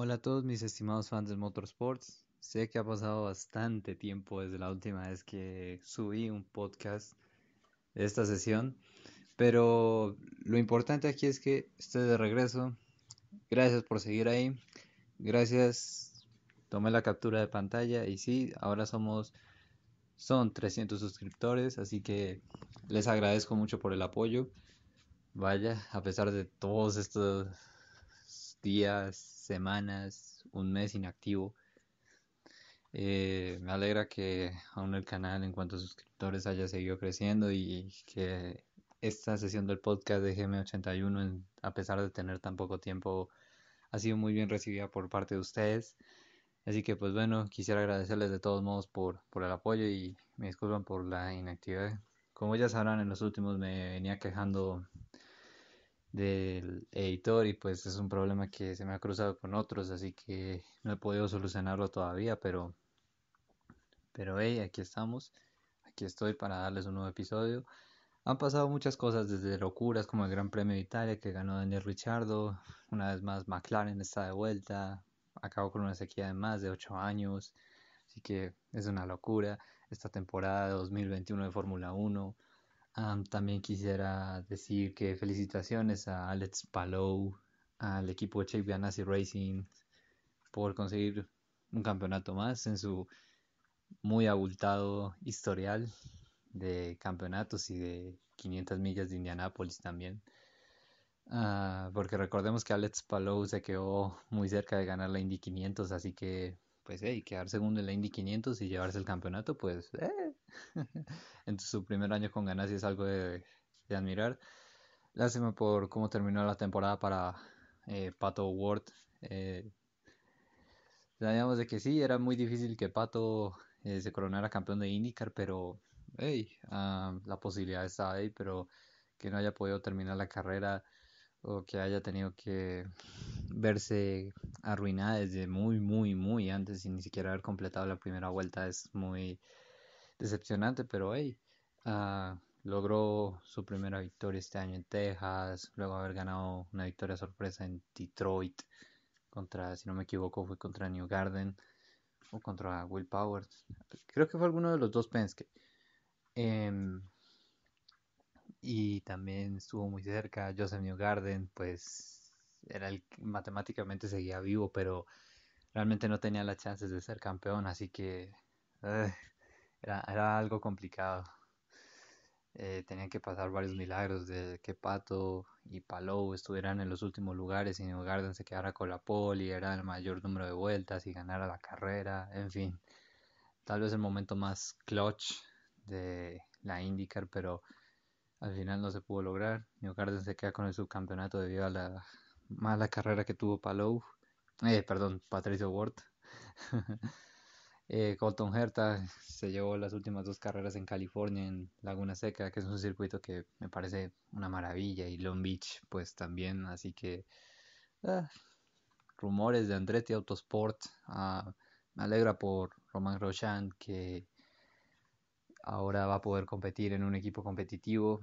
Hola a todos mis estimados fans del Motorsports. Sé que ha pasado bastante tiempo desde la última vez que subí un podcast de esta sesión, pero lo importante aquí es que estoy de regreso. Gracias por seguir ahí. Gracias. Tomé la captura de pantalla y sí, ahora somos son 300 suscriptores, así que les agradezco mucho por el apoyo. Vaya, a pesar de todos estos días, semanas, un mes inactivo. Eh, me alegra que aún el canal en cuanto a suscriptores haya seguido creciendo y que esta sesión del podcast de GM81, a pesar de tener tan poco tiempo, ha sido muy bien recibida por parte de ustedes. Así que pues bueno, quisiera agradecerles de todos modos por, por el apoyo y me disculpan por la inactividad. Como ya sabrán, en los últimos me venía quejando del editor y pues es un problema que se me ha cruzado con otros, así que no he podido solucionarlo todavía, pero pero hey, aquí estamos. Aquí estoy para darles un nuevo episodio. Han pasado muchas cosas desde locuras como el Gran Premio de Italia que ganó Daniel Ricciardo, una vez más McLaren está de vuelta, acabó con una sequía de más de 8 años, así que es una locura esta temporada de 2021 de Fórmula 1 también quisiera decir que felicitaciones a Alex Palou, al equipo de Chase Ganassi Racing por conseguir un campeonato más en su muy abultado historial de campeonatos y de 500 millas de Indianápolis también. Ah, porque recordemos que Alex Palou se quedó muy cerca de ganar la Indy 500, así que pues hey, quedar segundo en la Indy 500 y llevarse el campeonato, pues eh, en su primer año con ganas es algo de, admirar. Lástima por cómo terminó la temporada para eh, Pato Ward. Eh, sabíamos de que sí, era muy difícil que Pato eh, se coronara campeón de IndyCar, pero hey, ah, la posibilidad estaba ahí, pero que no haya podido terminar la carrera o que haya tenido que verse arruinada desde muy, muy, muy antes sin ni siquiera haber completado la primera vuelta es muy decepcionante, pero hey, ah, logró su primera victoria este año en Texas, luego haber ganado una victoria sorpresa en Detroit contra, si no me equivoco, fue contra New Garden o contra Will Powers. Creo que fue alguno de los dos Penske. Em, y también estuvo muy cerca. Joseph Newgarden, pues era el matemáticamente seguía vivo, pero realmente no tenía las chances de ser campeón, así que era, era, algo complicado. Eh, tenían que pasar varios milagros de que Pato y Palou estuvieran en los últimos lugares y Newgarden se quedara con la pole y era el mayor número de vueltas y ganara la carrera, en fin. Tal vez el momento más clutch de la IndyCar, pero al final no se pudo lograr. Garden se queda con el subcampeonato debido a la mala carrera que tuvo Palou. Eh, perdón, Patricio Ward. eh, Colton Herta se llevó las últimas dos carreras en California, en Laguna Seca, que es un circuito que me parece una maravilla, y Long Beach, pues también. Así que, ah, rumores de Andretti Autosport. Ah, me alegra por Roman Grosjean que ahora va a poder competir en un equipo competitivo.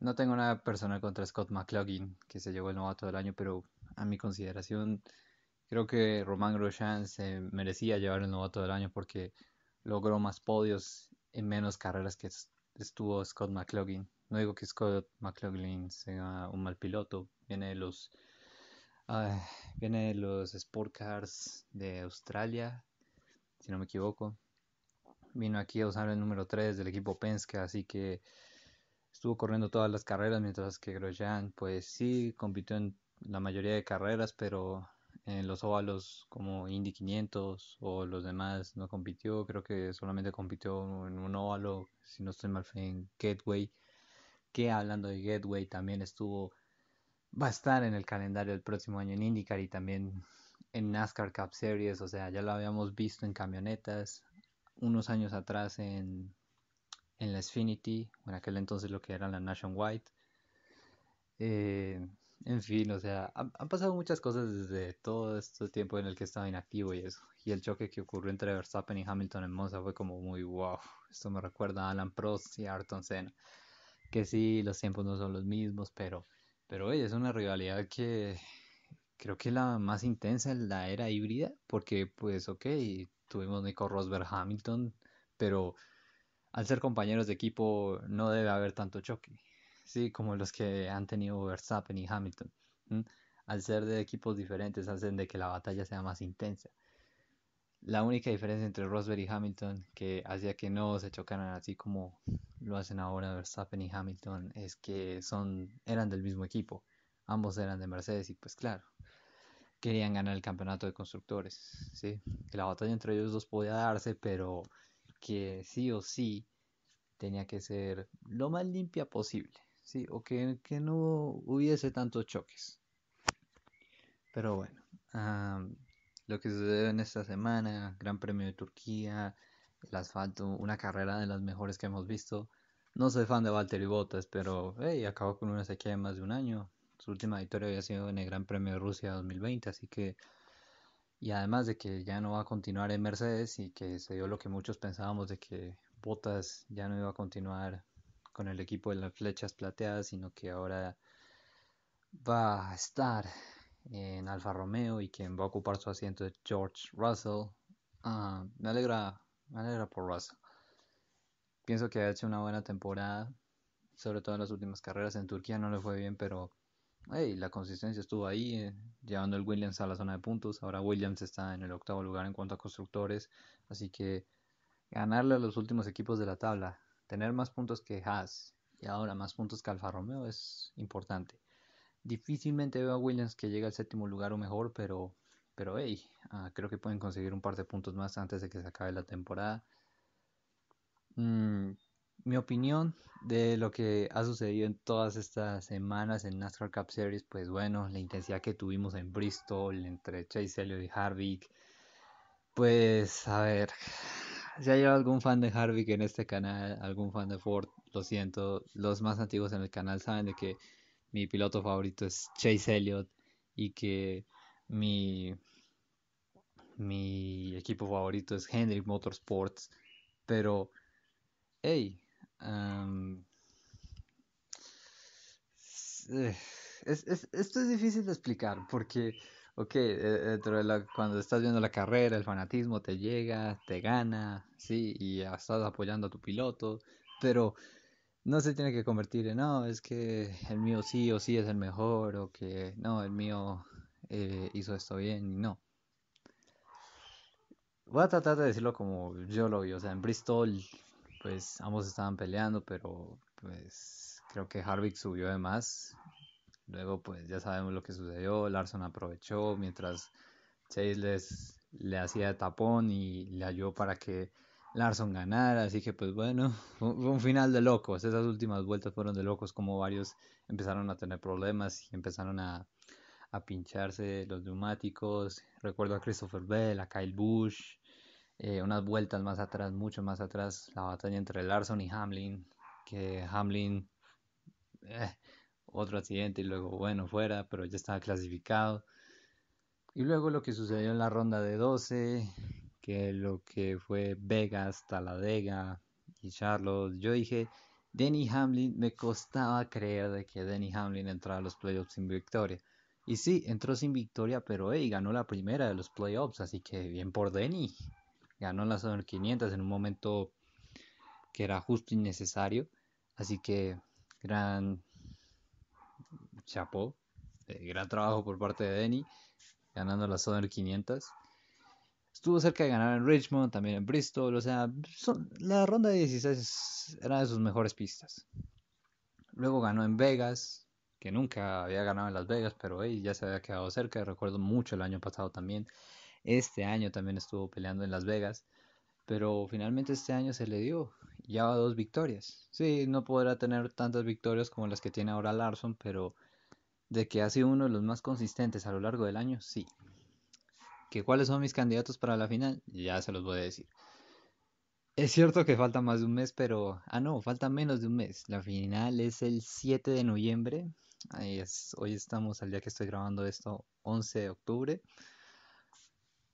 No tengo nada personal contra Scott McLaughlin, que se llevó el novato del año, pero a mi consideración creo que Romain Grosjean se merecía llevar el novato del año porque logró más podios en menos carreras que estuvo Scott McLaughlin. No digo que Scott McLaughlin sea un mal piloto, viene de los viene de los Sport Cars de Australia, si no me equivoco vino aquí a usar el número 3 del equipo Penske, así que estuvo corriendo todas las carreras, mientras que Grosjean, pues sí, compitió en la mayoría de carreras, pero en los óvalos como Indy 500 o los demás no compitió, creo que solamente compitió en un óvalo, si no estoy mal, en Gateway, que hablando de Gateway también estuvo, va a estar en el calendario del próximo año en IndyCar y también en NASCAR Cup Series, o sea, ya lo habíamos visto en camionetas, unos años atrás en, en la Xfinity, en aquel entonces lo que era la Nationwide. Eh, en fin, o sea, han, pasado muchas cosas desde todo este tiempo en el que estaba inactivo y eso. Y el choque que ocurrió entre Verstappen y Hamilton en Monza fue como muy wow. Esto me recuerda a Alan Prost y a Ayrton Senna. Que sí, los tiempos no son los mismos, pero, pero oye, es una rivalidad que, creo que la más intensa en la era híbrida, porque pues ok, tuvimos Nico Rosberg Hamilton, pero al ser compañeros de equipo no debe haber tanto choque, sí, como los que han tenido Verstappen y Hamilton. Al ser de equipos diferentes hacen de que la batalla sea más intensa. La única diferencia entre Rosberg y Hamilton que hacía que no se chocaran así como lo hacen ahora Verstappen y Hamilton es que son eran del mismo equipo. Ambos eran de Mercedes y pues claro, querían ganar el campeonato de constructores, ¿sí? Que la batalla entre ellos dos podía darse, pero que sí o sí tenía que ser lo más limpia posible, ¿sí? O que, no hubiese tantos choques. Pero bueno, lo que sucedió en esta semana, Gran Premio de Turquía, el asfalto, una carrera de las mejores que hemos visto. No soy fan de Valtteri Bottas, pero hey, acabó con una sequía de más de un año. Su última victoria había sido en el Gran Premio de Rusia 2020, así que y además de que ya no va a continuar en Mercedes y que se dio lo que muchos pensábamos de que Bottas ya no iba a continuar con el equipo de las flechas plateadas, sino que ahora va a estar en Alfa Romeo y quien va a ocupar su asiento es George Russell. Ah, me alegra, me alegra por Russell. Pienso que ha hecho una buena temporada, sobre todo en las últimas carreras. En Turquía no le fue bien, pero hey, la consistencia estuvo ahí, eh, llevando el Williams a la zona de puntos. Ahora Williams está en el octavo lugar en cuanto a constructores, así que ganarle a los últimos equipos de la tabla, tener más puntos que Haas y ahora más puntos que Alfa Romeo es importante. Difícilmente veo a Williams que llegue al séptimo lugar o mejor, pero, pero hey, ah, creo que pueden conseguir un par de puntos más antes de que se acabe la temporada. Mm, mi opinión de lo que ha sucedido en todas estas semanas en NASCAR Cup Series, pues bueno, la intensidad que tuvimos en Bristol entre Chase Elliott y Harvick, pues a ver, si hay algún fan de Harvick en este canal, algún fan de Ford, lo siento, los más antiguos en el canal saben de que mi piloto favorito es Chase Elliott y que mi, mi equipo favorito es Hendrick Motorsports, pero hey, esto es difícil de explicar porque, ok, eh, cuando estás viendo la carrera, el fanatismo te llega, te gana, sí, y estás apoyando a tu piloto, pero no se tiene que convertir en, no, es que el mío sí o sí es el mejor, o que no, el mío eh, hizo esto bien, no. Voy a tratar de decirlo como yo lo vi, o sea, en Bristol pues ambos estaban peleando, pero pues creo que Harvick subió de más. Luego pues ya sabemos lo que sucedió, Larson aprovechó mientras Chase les, le hacía tapón y le ayudó para que Larson ganara, así que pues bueno, fue un final de locos, esas últimas vueltas fueron de locos como varios empezaron a tener problemas y empezaron a, a pincharse los neumáticos, recuerdo a Christopher Bell, a Kyle Busch, eh, unas vueltas más atrás, mucho más atrás, la batalla entre Larson y Hamlin, que Hamlin, eh, otro accidente y luego, bueno, fuera, pero ya estaba clasificado. Y luego lo que sucedió en la ronda de 12, que lo que fue Vegas, Talladega y Charlotte, yo dije, Denny Hamlin, me costaba creer de que Denny Hamlin entrara a los playoffs sin victoria. Y sí, entró sin victoria, pero hey, ganó la primera de los playoffs, así que bien por Denny ganó la Southern 500 en un momento que era justo y necesario. Así que gran chapó, eh, gran trabajo por parte de Denny, ganando la Southern 500. Estuvo cerca de ganar en Richmond, también en Bristol, o sea, la ronda de 16 era de sus mejores pistas. Luego ganó en Vegas, que nunca había ganado en Las Vegas, pero ya se había quedado cerca, recuerdo mucho el año pasado también. Este año también estuvo peleando en Las Vegas, pero finalmente este año se le dio. Ya va dos victorias. Sí, no podrá tener tantas victorias como las que tiene ahora Larson, pero de que ha sido uno de los más consistentes a lo largo del año, sí. ¿Que cuáles son mis candidatos para la final? Ya se los voy a decir. Es cierto que falta más de un mes, pero... Ah, no, falta menos de un mes. La final es el 7 de noviembre. Hoy estamos al día que estoy grabando esto, 11 de octubre.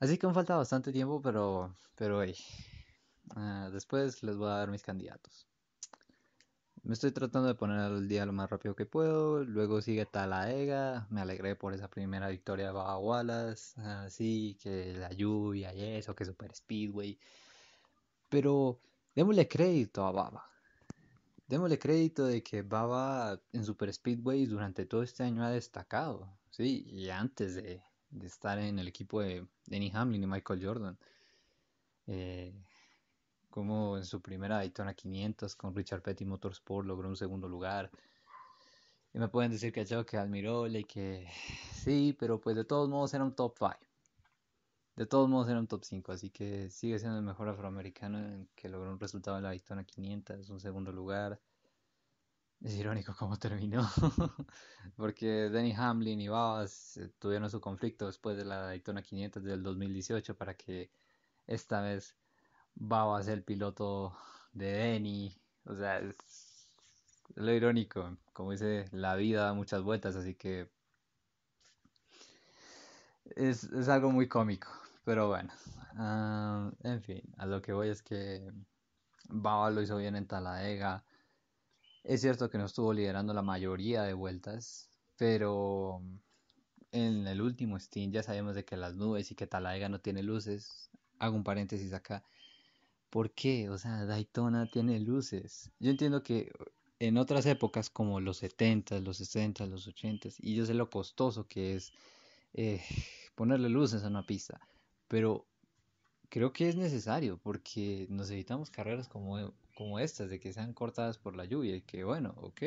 Así que me falta bastante tiempo, pero, pero hey, ah, después les voy a dar mis candidatos. me estoy tratando de poner al día lo más rápido que puedo. Luego sigue Talaega. Me alegré por esa primera victoria de Baba Wallace. Así que la lluvia y eso, que Super Speedway. Pero démosle crédito a Baba. Démosle crédito de que Baba en Super Speedway durante todo este año ha destacado. Sí, y antes de, estar en el equipo de Denny Hamlin y Michael Jordan. Eh, como en su primera Daytona 500 con Richard Petty Motorsport logró un segundo lugar. Y me pueden decir que yo que admiró y que sí, pero pues de todos modos era un top 5. De todos modos era un top 5, así que sigue siendo el mejor afroamericano en que logró un resultado en la Daytona 500, un segundo lugar. Es irónico cómo terminó, porque Denny Hamlin y Babas eh, tuvieron su conflicto después de la Daytona 500 del 2018 para que esta vez Baba a el piloto de Denny. O sea, es, lo irónico. Como dice, la vida da muchas vueltas, así que es, algo muy cómico. Pero bueno, ah, en fin, a lo que voy es que Baba lo hizo bien en Taladega. Es cierto que no estuvo liderando la mayoría de vueltas, pero en el último stint ya sabemos de que las nubes y que Taladega no tiene luces. Hago un paréntesis acá. ¿Por qué? O sea, Daytona tiene luces. Yo entiendo que en otras épocas como los 70, los 60, los 80, y yo sé lo costoso que es eh, ponerle luces a una pista, pero creo que es necesario porque necesitamos carreras como, como estas, de que sean cortadas por la lluvia, y que bueno, ok.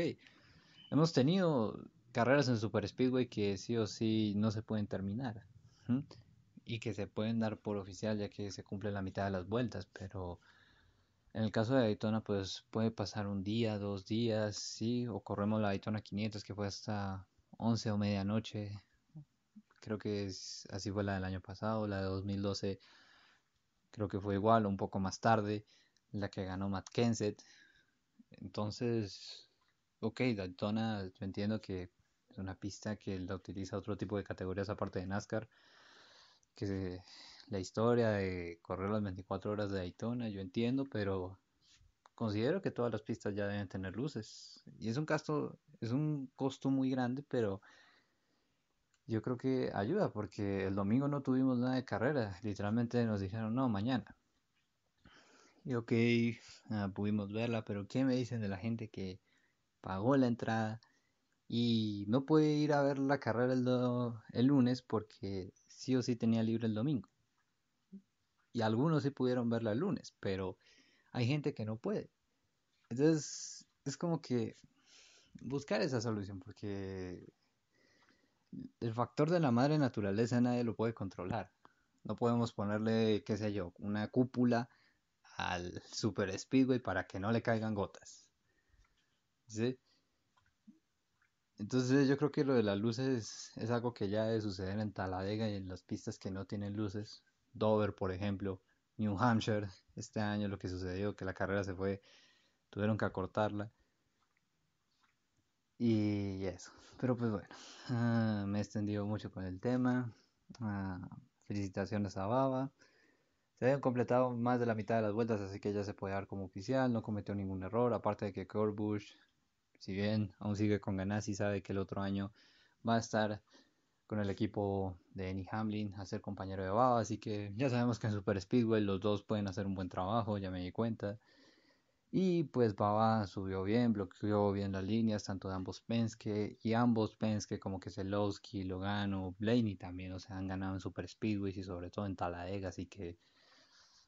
Hemos tenido carreras en Super Speedway que sí o sí no se pueden terminar y que se pueden dar por oficial ya que se cumple la mitad de las vueltas, pero en el caso de Daytona pues puede pasar un día, dos días, sí, o corremos la Daytona 500 que fue hasta 11 o medianoche, creo que es, así fue la del año pasado, la de 2012 creo que fue igual, un poco más tarde, la que ganó Matt Kenseth, entonces, ok, Daytona yo entiendo que es una pista que la utiliza otro tipo de categorías aparte de NASCAR, que la historia de correr las 24 horas de Daytona, yo entiendo, pero considero que todas las pistas ya deben tener luces. Y es un gasto, es un costo muy grande, pero yo creo que ayuda, porque el domingo no tuvimos nada de carrera, literalmente nos dijeron, no, mañana. Y ok, ah, pudimos verla, pero ¿qué me dicen de la gente que pagó la entrada y no puede ir a ver la carrera el, el lunes porque sí o sí tenía libre el domingo. Y algunos sí pudieron verla el lunes, pero hay gente que no puede. Entonces, es como que buscar esa solución, porque el factor de la madre naturaleza nadie lo puede controlar. No podemos ponerle, qué sé yo, una cúpula al Super Speedway para que no le caigan gotas. ¿Sí? Entonces yo creo que lo de las luces es algo que ya debe suceder en Talladega y en las pistas que no tienen luces. Dover, por ejemplo, New Hampshire, este año lo que sucedió, que la carrera se fue, tuvieron que acortarla. Y eso. Pero pues bueno, ah, me he extendido mucho con el tema. Ah, felicitaciones a Baba. Se habían completado más de la mitad de las vueltas, así que ya se puede dar como oficial. No cometió ningún error, aparte de que Kurt Busch si bien aún sigue con ganas y sabe que el otro año va a estar con el equipo de Annie Hamlin a ser compañero de Baba, así que ya sabemos que en Super Speedway los dos pueden hacer un buen trabajo, ya me di cuenta. Y pues Baba subió bien, bloqueó bien las líneas, tanto de ambos Penske y ambos Penske como que Zelowski, Logano, Blaney también, o sea, han ganado en Super Speedway y sobre todo en Talladega, así que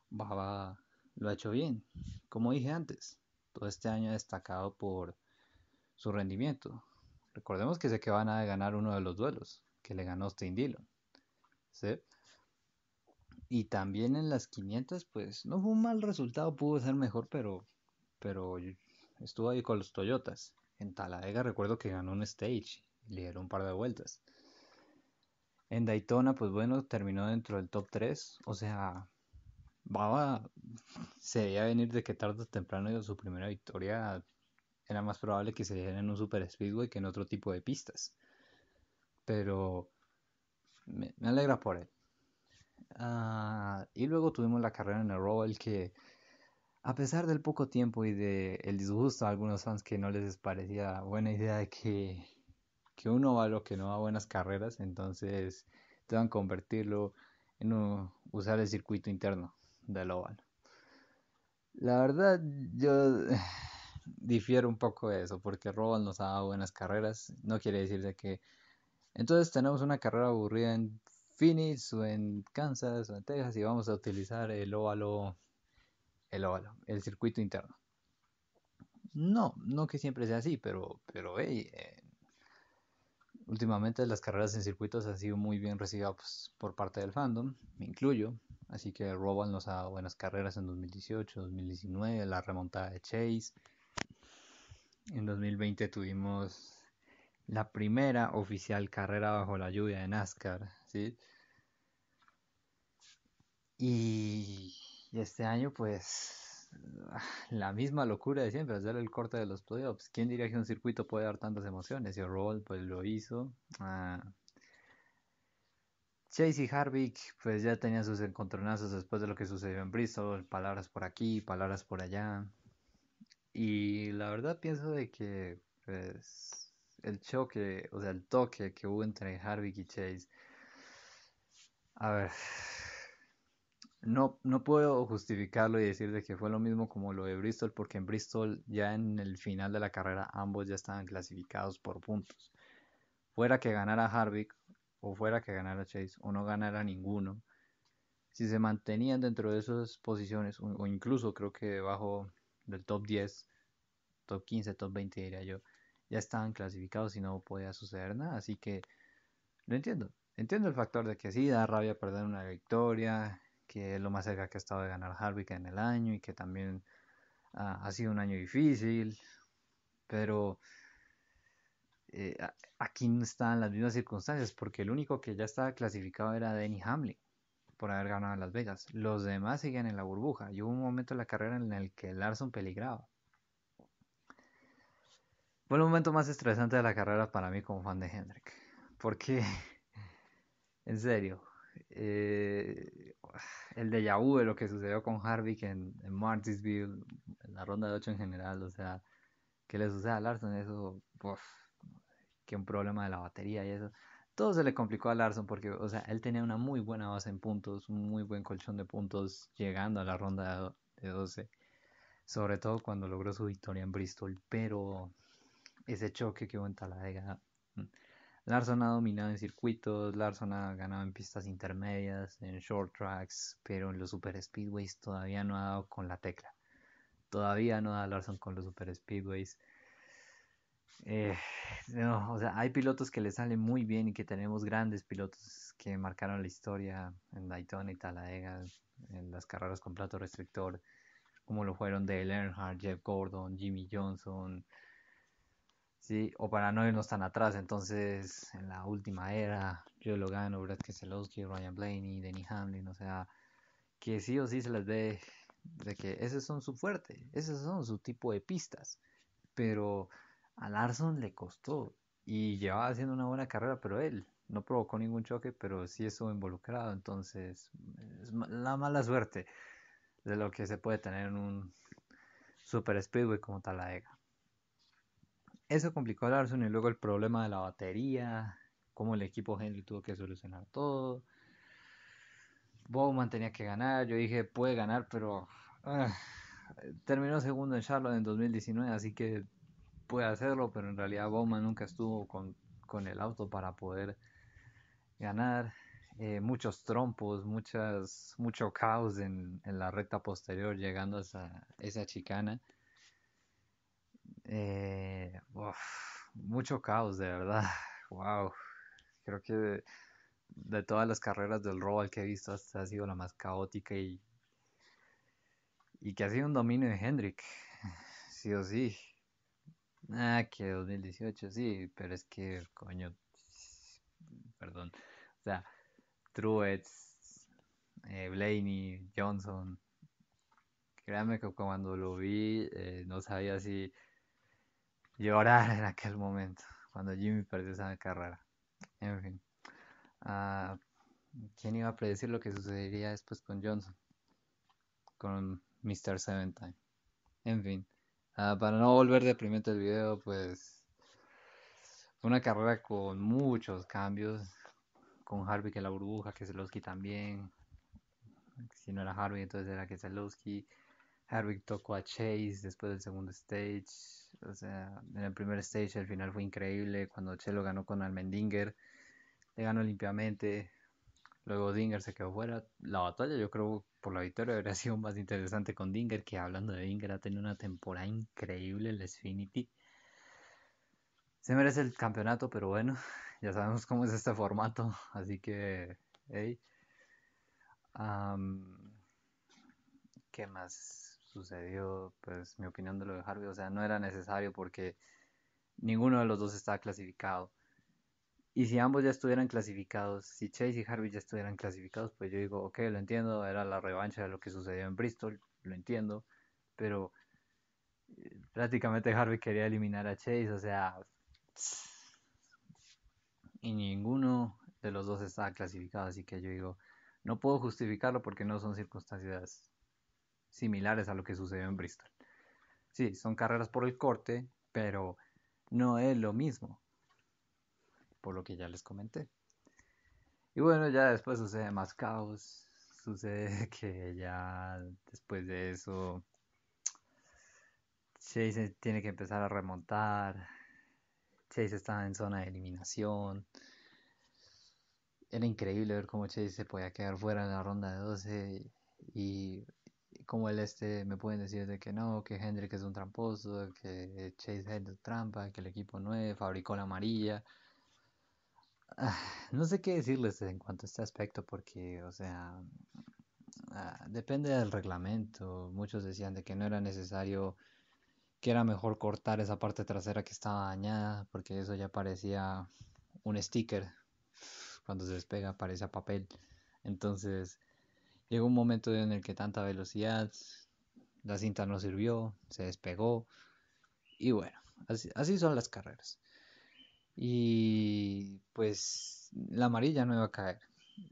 Baba lo ha hecho bien. Como dije antes, todo este año ha destacado por su rendimiento. Recordemos que sé que van a ganar uno de los duelos, que le ganó Stein Dillon. ¿sí? Y también en las 500, pues no fue un mal resultado, pudo ser mejor, pero, pero estuvo ahí con los Toyotas. En Taladega recuerdo que ganó un stage, lideró un par de vueltas. En Daytona, pues bueno, terminó dentro del top 3. O sea, Baba se veía venir de que tarde o temprano su primera victoria era más probable que se diera en un Super Speedway que en otro tipo de pistas. Pero me, alegra por él. Ah, y luego tuvimos la carrera en el Royal que a pesar del poco tiempo y del el disgusto a algunos fans que no les parecía buena idea de que, que uno va lo que no va a buenas carreras, entonces a convertirlo en usar el circuito interno del oval. La verdad, yo difiero un poco de eso, porque Roval nos ha dado buenas carreras. No quiere decir de que entonces tenemos una carrera aburrida en Phoenix o en Kansas o en Texas y vamos a utilizar el óvalo, el óvalo, el circuito interno. No, no que siempre sea así, pero, pero hey, eh, últimamente las carreras en circuitos han sido muy bien recibidas pues, por parte del fandom, me incluyo. Así que Roval nos ha dado buenas carreras en 2018, 2019, la remontada de Chase. En 2020 tuvimos la primera oficial carrera bajo la lluvia de NASCAR, ¿sí? Y, este año, pues, la misma locura de siempre, hacer el corte de los playoffs. ¿Quién diría que un circuito puede dar tantas emociones? Y Roll, pues, lo hizo. Ah, Chase y Harvick, pues, ya tenían sus encontronazos después de lo que sucedió en Bristol. Palabras por aquí, palabras por allá. Y la verdad pienso de que, pues el choque, o sea, el toque que hubo entre Harvick y Chase. A ver, no, no puedo justificarlo y decir de que fue lo mismo como lo de Bristol, porque en Bristol ya en el final de la carrera ambos ya estaban clasificados por puntos. Fuera que ganara Harvick o fuera que ganara Chase o no ganara ninguno, si se mantenían dentro de esas posiciones o, incluso creo que debajo del top 10, top 15, top 20 diría yo, ya estaban clasificados y no podía suceder nada. Así que lo entiendo. Entiendo el factor de que sí, da rabia perder una victoria, que es lo más cerca que ha estado de ganar Harvick en el año y que también ah, ha sido un año difícil. Pero eh, aquí no están las mismas circunstancias porque el único que ya estaba clasificado era Denny Hamlin por haber ganado en Las Vegas. Los demás siguen en la burbuja. Y hubo un momento en la carrera en el que Larson peligraba. Fue el momento más estresante de la carrera para mí como fan de Hendrick. Porque, en serio, eh, el de vu de lo que sucedió con Harvick en, en Martinsville, en la ronda de 8 en general, o sea, que le sucede a Larson, eso, que un problema de la batería y eso. Todo se le complicó a Larson porque, o sea, él tenía una muy buena base en puntos, un muy buen colchón de puntos llegando a la ronda de 12. Sobre todo cuando logró su victoria en Bristol, pero ese choque que hubo en Talladega. Mm. Larson ha dominado en circuitos, Larson ha ganado en pistas intermedias, en short tracks, pero en los super speedways todavía no ha dado con la tecla. Todavía no da Larson con los super speedways. Eh, no, o sea, hay pilotos que le salen muy bien y que tenemos grandes pilotos que marcaron la historia en Daytona y Talladega, en las carreras con plato restrictor, como lo fueron Dale Earnhardt, Jeff Gordon, Jimmy Johnson, Sí, o para no irnos tan atrás, entonces en la última era, Joe Logano, Brad Keselowski, Ryan Blaney, Denny Hamlin, o sea, que sí o sí se les ve de que ese son su fuerte, esos son su tipo de pistas, pero a Larson le costó y llevaba haciendo una buena carrera, pero él no provocó ningún choque, pero sí estuvo involucrado, entonces es la mala suerte de lo que se puede tener en un super speedway como Talladega. Eso complicó a Larson y luego el problema de la batería, cómo el equipo Henry tuvo que solucionar todo. Bowman tenía que ganar, yo dije puede ganar, pero ah, terminó segundo en Charlotte en 2019, así que puede hacerlo, pero en realidad Bowman nunca estuvo con, el auto para poder ganar. Eh, muchos trompos, muchas, mucho caos en, en, la recta posterior llegando a esa, esa chicana. Eh, mucho caos, de verdad. Wow. Creo que de, todas las carreras del Roval que he visto, esta ha sido la más caótica y, y que ha sido un dominio de Hendrick. Sí o sí. Ah, que 2018, sí, pero es que, coño, perdón. O sea, Truex, eh, Blaney, Johnson. Créanme que cuando lo vi, eh, no sabía si llorar en aquel momento, cuando Jimmy perdió esa carrera. En fin. Uh, ¿Quién iba a predecir lo que sucedería después con Johnson? Con Mr. Seven Time. En fin, ah, para no volver deprimente el video, pues una carrera con muchos cambios. Con Harvick en la burbuja, Keselowski también. Si no era Harvick, entonces era Keselowski. Harvick tocó a Chase después del segundo stage. O sea, en el primer stage el final fue increíble. Cuando Chelo ganó con Almendinger, le ganó limpiamente. Luego Dinger se quedó fuera. La batalla, yo creo, por la victoria habría sido más interesante con Dinger, que hablando de Dinger, ha tenido una temporada increíble el Xfinity. Se merece el campeonato, pero bueno, ya sabemos cómo es este formato, así que, hey. ¿Qué más sucedió? Pues mi opinión de lo de Harvey, o sea, no era necesario porque ninguno de los dos estaba clasificado. Y si ambos ya estuvieran clasificados, si Chase y Harvey ya estuvieran clasificados, pues yo digo, ok, lo entiendo, era la revancha de lo que sucedió en Bristol, lo entiendo, pero eh, prácticamente Harvey quería eliminar a Chase, o sea, y ninguno de los dos estaba clasificado, así que yo digo, no puedo justificarlo porque no son circunstancias similares a lo que sucedió en Bristol. Sí, son carreras por el corte, pero no es lo mismo, por lo que ya les comenté. Y bueno, ya después sucede más caos, sucede que ya después de eso Chase tiene que empezar a remontar, Chase estaba en zona de eliminación. Era increíble ver cómo Chase se podía quedar fuera en la ronda de 12 y como el este me pueden decir de que no, que Hendrick es un tramposo, que Chase es trampa, que el equipo no fabricó la amarilla. Ah, no sé qué decirles en cuanto a este aspecto porque, o sea, ah, depende del reglamento. Muchos decían de que no era necesario que era mejor cortar esa parte trasera que estaba dañada, porque eso ya parecía un sticker. Cuando se despega parecía papel. Entonces llegó un momento en el que tanta velocidad, la cinta no sirvió, se despegó. Y bueno, así, son las carreras. Y pues la amarilla no iba a caer.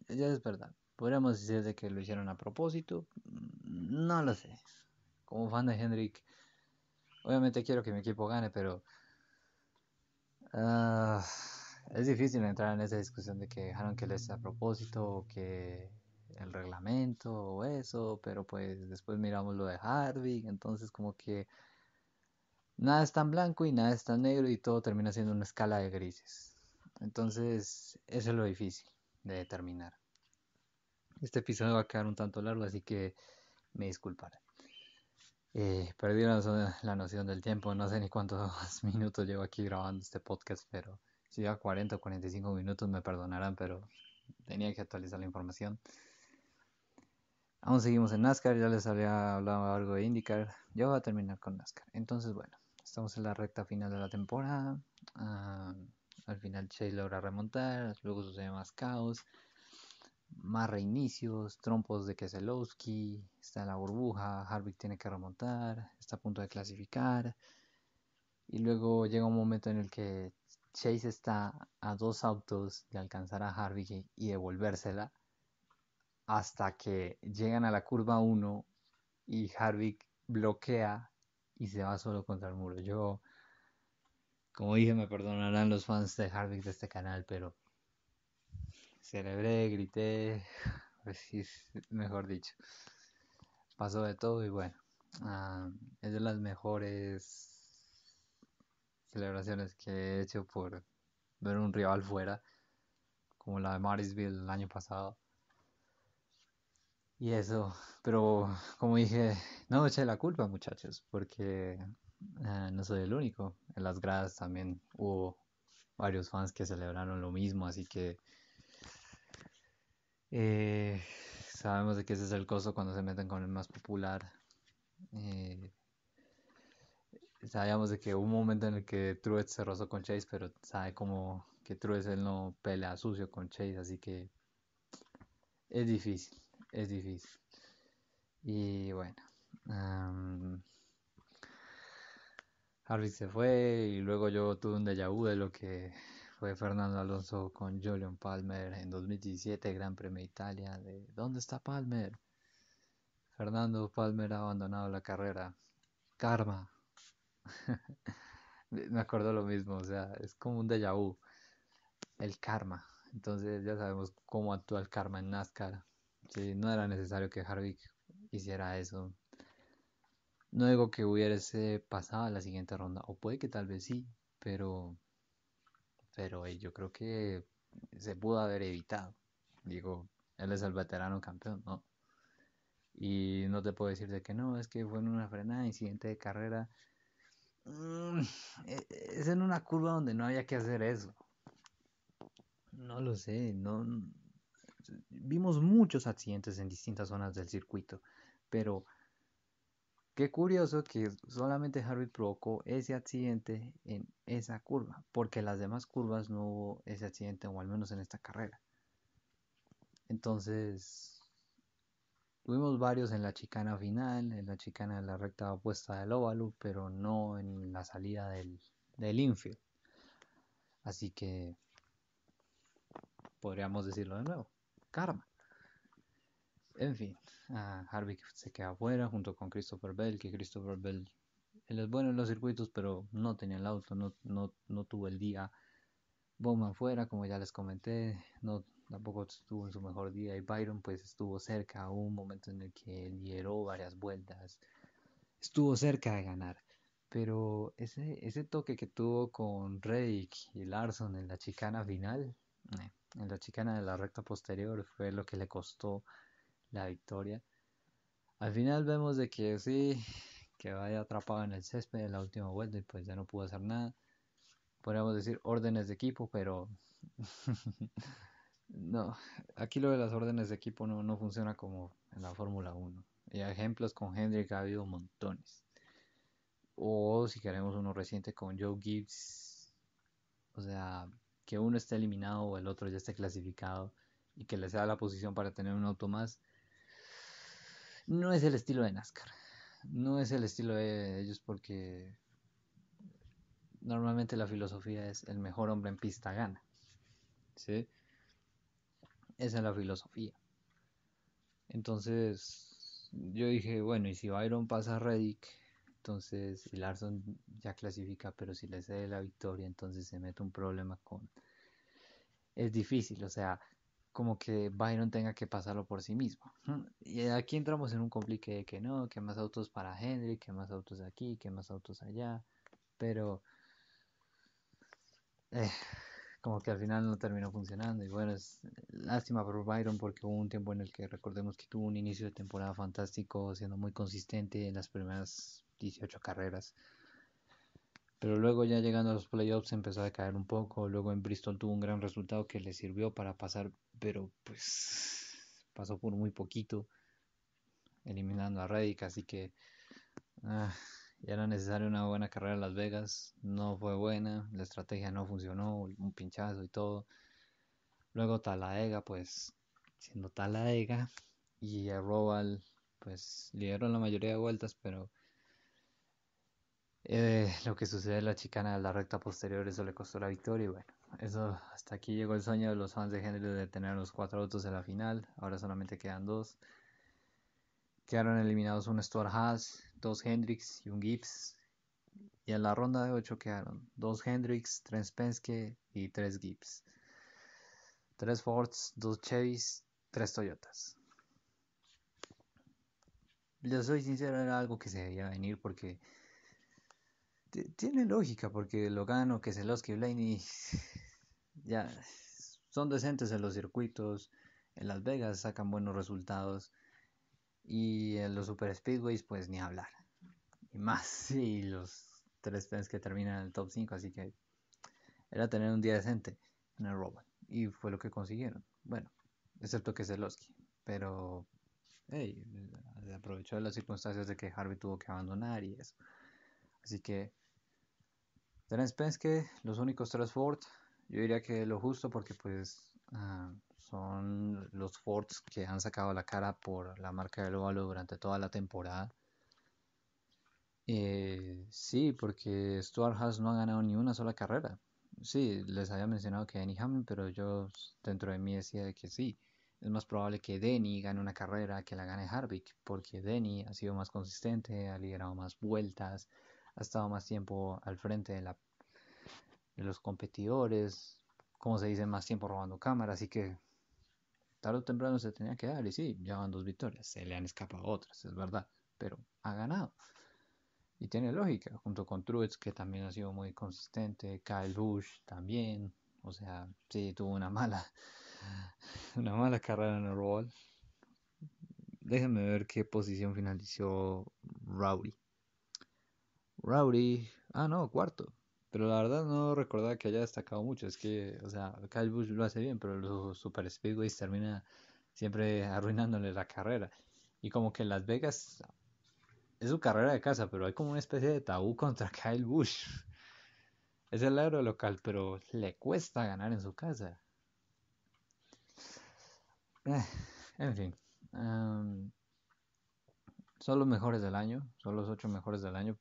Ya es verdad. Podríamos decir de que lo hicieron a propósito. No lo sé. Como fan de Hendrick Obviamente quiero que mi equipo gane, pero ah, es difícil entrar en esa discusión de que dejaron que les a propósito o que el reglamento o eso, pero pues después miramos lo de Harvick, entonces como que nada es tan blanco y nada es tan negro y todo termina siendo una escala de grises. Entonces, eso es lo difícil de determinar. Este episodio va a quedar un tanto largo, así que me disculparé. Eh, perdí la, noción del tiempo, no sé ni cuántos minutos llevo aquí grabando este podcast, pero si ya 40 o 45 minutos me perdonarán, pero tenía que actualizar la información. Aún seguimos en NASCAR, ya les había hablado algo de IndyCar, yo voy a terminar con NASCAR. Entonces, bueno, estamos en la recta final de la temporada. Ah, al final Chase logra remontar, luego sucede más caos más reinicios, trompos de Keselowski, está en la burbuja, Harvick tiene que remontar, está a punto de clasificar. Y luego llega un momento en el que Chase está a dos autos de alcanzar a Harvick y devolvérsela hasta que llegan a la curva 1 y Harvick bloquea y se va solo contra el muro. Yo, como dije, me perdonarán los fans de Harvick de este canal, pero celebré, grité, pues mejor dicho. Pasó de todo y bueno, ah, es de las mejores celebraciones que he hecho por ver un rival fuera, como la de Marisville el año pasado. Y eso, pero como dije, no eché la culpa muchachos, porque ah, no soy el único. En las gradas también hubo varios fans que celebraron lo mismo, así que eh, sabemos de que ese es el costo cuando se meten con el más popular. Eh, sabíamos de que hubo un momento en el que Truex se rozó con Chase, pero sabe como que Truex él no pelea sucio con Chase, así que es difícil, es difícil. Y bueno, Harvey se fue y luego yo tuve un déjà vu de lo que fue Fernando Alonso con Julian Palmer en 2017, Gran Premio de Italia. De ¿Dónde está Palmer? Fernando Palmer ha abandonado la carrera. Karma. Me acuerdo lo mismo, o sea, es como un déjà vu. El karma. Entonces ya sabemos cómo actúa el karma en NASCAR. Sí, no era necesario que Harvick hiciera eso. No digo que hubiese pasado la siguiente ronda, o puede que tal vez sí, pero, pero yo creo que se pudo haber evitado. Digo, él es el veterano campeón, ¿no? Y no te puedo decir de que no, es que fue en una frenada, incidente de carrera. Mm, e, es en una curva donde no había que hacer eso. No lo sé, no. Vimos muchos accidentes en distintas zonas del circuito, pero qué curioso que solamente Harvick provocó ese accidente en esa curva, porque las demás curvas no hubo ese accidente, o al menos en esta carrera. Entonces, Tuvimos varios en la chicana final, en la chicana de la recta opuesta del óvalo, pero no en la salida del, del infield. Así que podríamos decirlo de nuevo, karma. En fin, uh, Harvick se queda afuera junto con Christopher Bell, que Christopher Bell es bueno en los circuitos, pero no tenía el auto, no, no, no tuvo el día. Bowman fuera, como ya les comenté, no tampoco estuvo en su mejor día y Byron pues estuvo cerca, hubo un momento en el que lideró varias vueltas, estuvo cerca de ganar, pero ese, ese toque que tuvo con Reddick y Larson en la chicana final, en la chicana de la recta posterior fue lo que le costó la victoria. Al final vemos de que sí, que vaya atrapado en el césped en la última vuelta y pues ya no pudo hacer nada. Podríamos decir órdenes de equipo, pero No, aquí lo de las órdenes de equipo no, no funciona como en la Fórmula 1. Y ejemplos con Hendrick ha habido montones. O si queremos uno reciente con Joe Gibbs. O sea, que uno esté eliminado o el otro ya esté clasificado y que le sea la posición para tener un auto más. No es el estilo de NASCAR. No es el estilo de ellos porque normalmente la filosofía es el mejor hombre en pista gana. ¿Sí? Esa es la filosofía. Entonces, yo dije, bueno, y si Byron pasa a Reddick, entonces, Larson ya clasifica, pero si le cede la victoria, entonces se mete un problema con... Es difícil, o sea, como que Byron tenga que pasarlo por sí mismo. Y aquí entramos en un complique de que no, que más autos para Henry, que más autos aquí, que más autos allá, pero... Eh, como que al final no terminó funcionando. Y bueno, es lástima por Byron porque hubo un tiempo en el que recordemos que tuvo un inicio de temporada fantástico, siendo muy consistente en las primeras 18 carreras. Pero luego ya llegando a los playoffs empezó a caer un poco. Luego en Bristol tuvo un gran resultado que le sirvió para pasar, pero pues pasó por muy poquito, eliminando a Reddick. Así que ah, ya era necesaria una buena carrera en Las Vegas, no fue buena, la estrategia no funcionó, un pinchazo y todo. Luego Talaega, pues siendo Talaega, y a Roval, pues lideró la mayoría de vueltas, pero eh, lo que sucede en la chicana de la recta posterior, eso le costó la victoria. Y bueno, eso hasta aquí llegó el sueño de los fans de Henry de tener los cuatro autos en la final. Ahora solamente quedan dos. Quedaron eliminados un Stuart Haas, dos Hendricks y un Gibbs. Y en la ronda de 8 quedaron dos Hendricks, tres Penske y tres Gibbs. Tres Fords, dos Chevys, tres Toyotas. Yo soy sincero, era algo que se debía venir porque tiene lógica, porque Logano, Keselowski y Blaney ya son decentes en los circuitos, en Las Vegas sacan buenos resultados y en los Super Speedways, pues ni hablar. Y más si los tres pens que terminan en el top 5, así que era tener un día decente en el robot. Y fue lo que consiguieron. Bueno, excepto que Zelowski. Pero, hey, aprovechó las circunstancias de que Harvey tuvo que abandonar y eso. Así que, Terence Penske, los únicos tres Ford, yo diría que lo justo porque pues uh, son los Fords que han sacado la cara por la marca del óvalo durante toda la temporada. Eh, sí, porque Stuart Haas no ha ganado ni una sola carrera. Sí, les había mencionado que Annie Hamlin, pero yo dentro de mí decía que sí, es más probable que Denny gane una carrera que la gane Harvick, porque Denny ha sido más consistente, ha liderado más vueltas, ha estado más tiempo al frente de, los competidores, como se dice, más tiempo robando cámara, así que tarde o temprano se tenía que dar, y sí, ya van dos victorias, se le han escapado otras, es verdad, pero ha ganado. Y tiene lógica, junto con Truex, que también ha sido muy consistente, Kyle Busch también, o sea, sí, tuvo una mala, una mala carrera en el Roll. Déjenme ver qué posición finalizó Rowdy. Rowdy, ah no, cuarto. Pero la verdad no recordaba que haya destacado mucho. Es que, o sea, Kyle Busch lo hace bien, pero los Super Speedways termina siempre arruinándole la carrera. Y como que Las Vegas es su carrera de casa, pero hay como una especie de tabú contra Kyle Busch. Es el aero local, pero le cuesta ganar en su casa. Eh, en fin. son los mejores del año. Son los ocho mejores del año.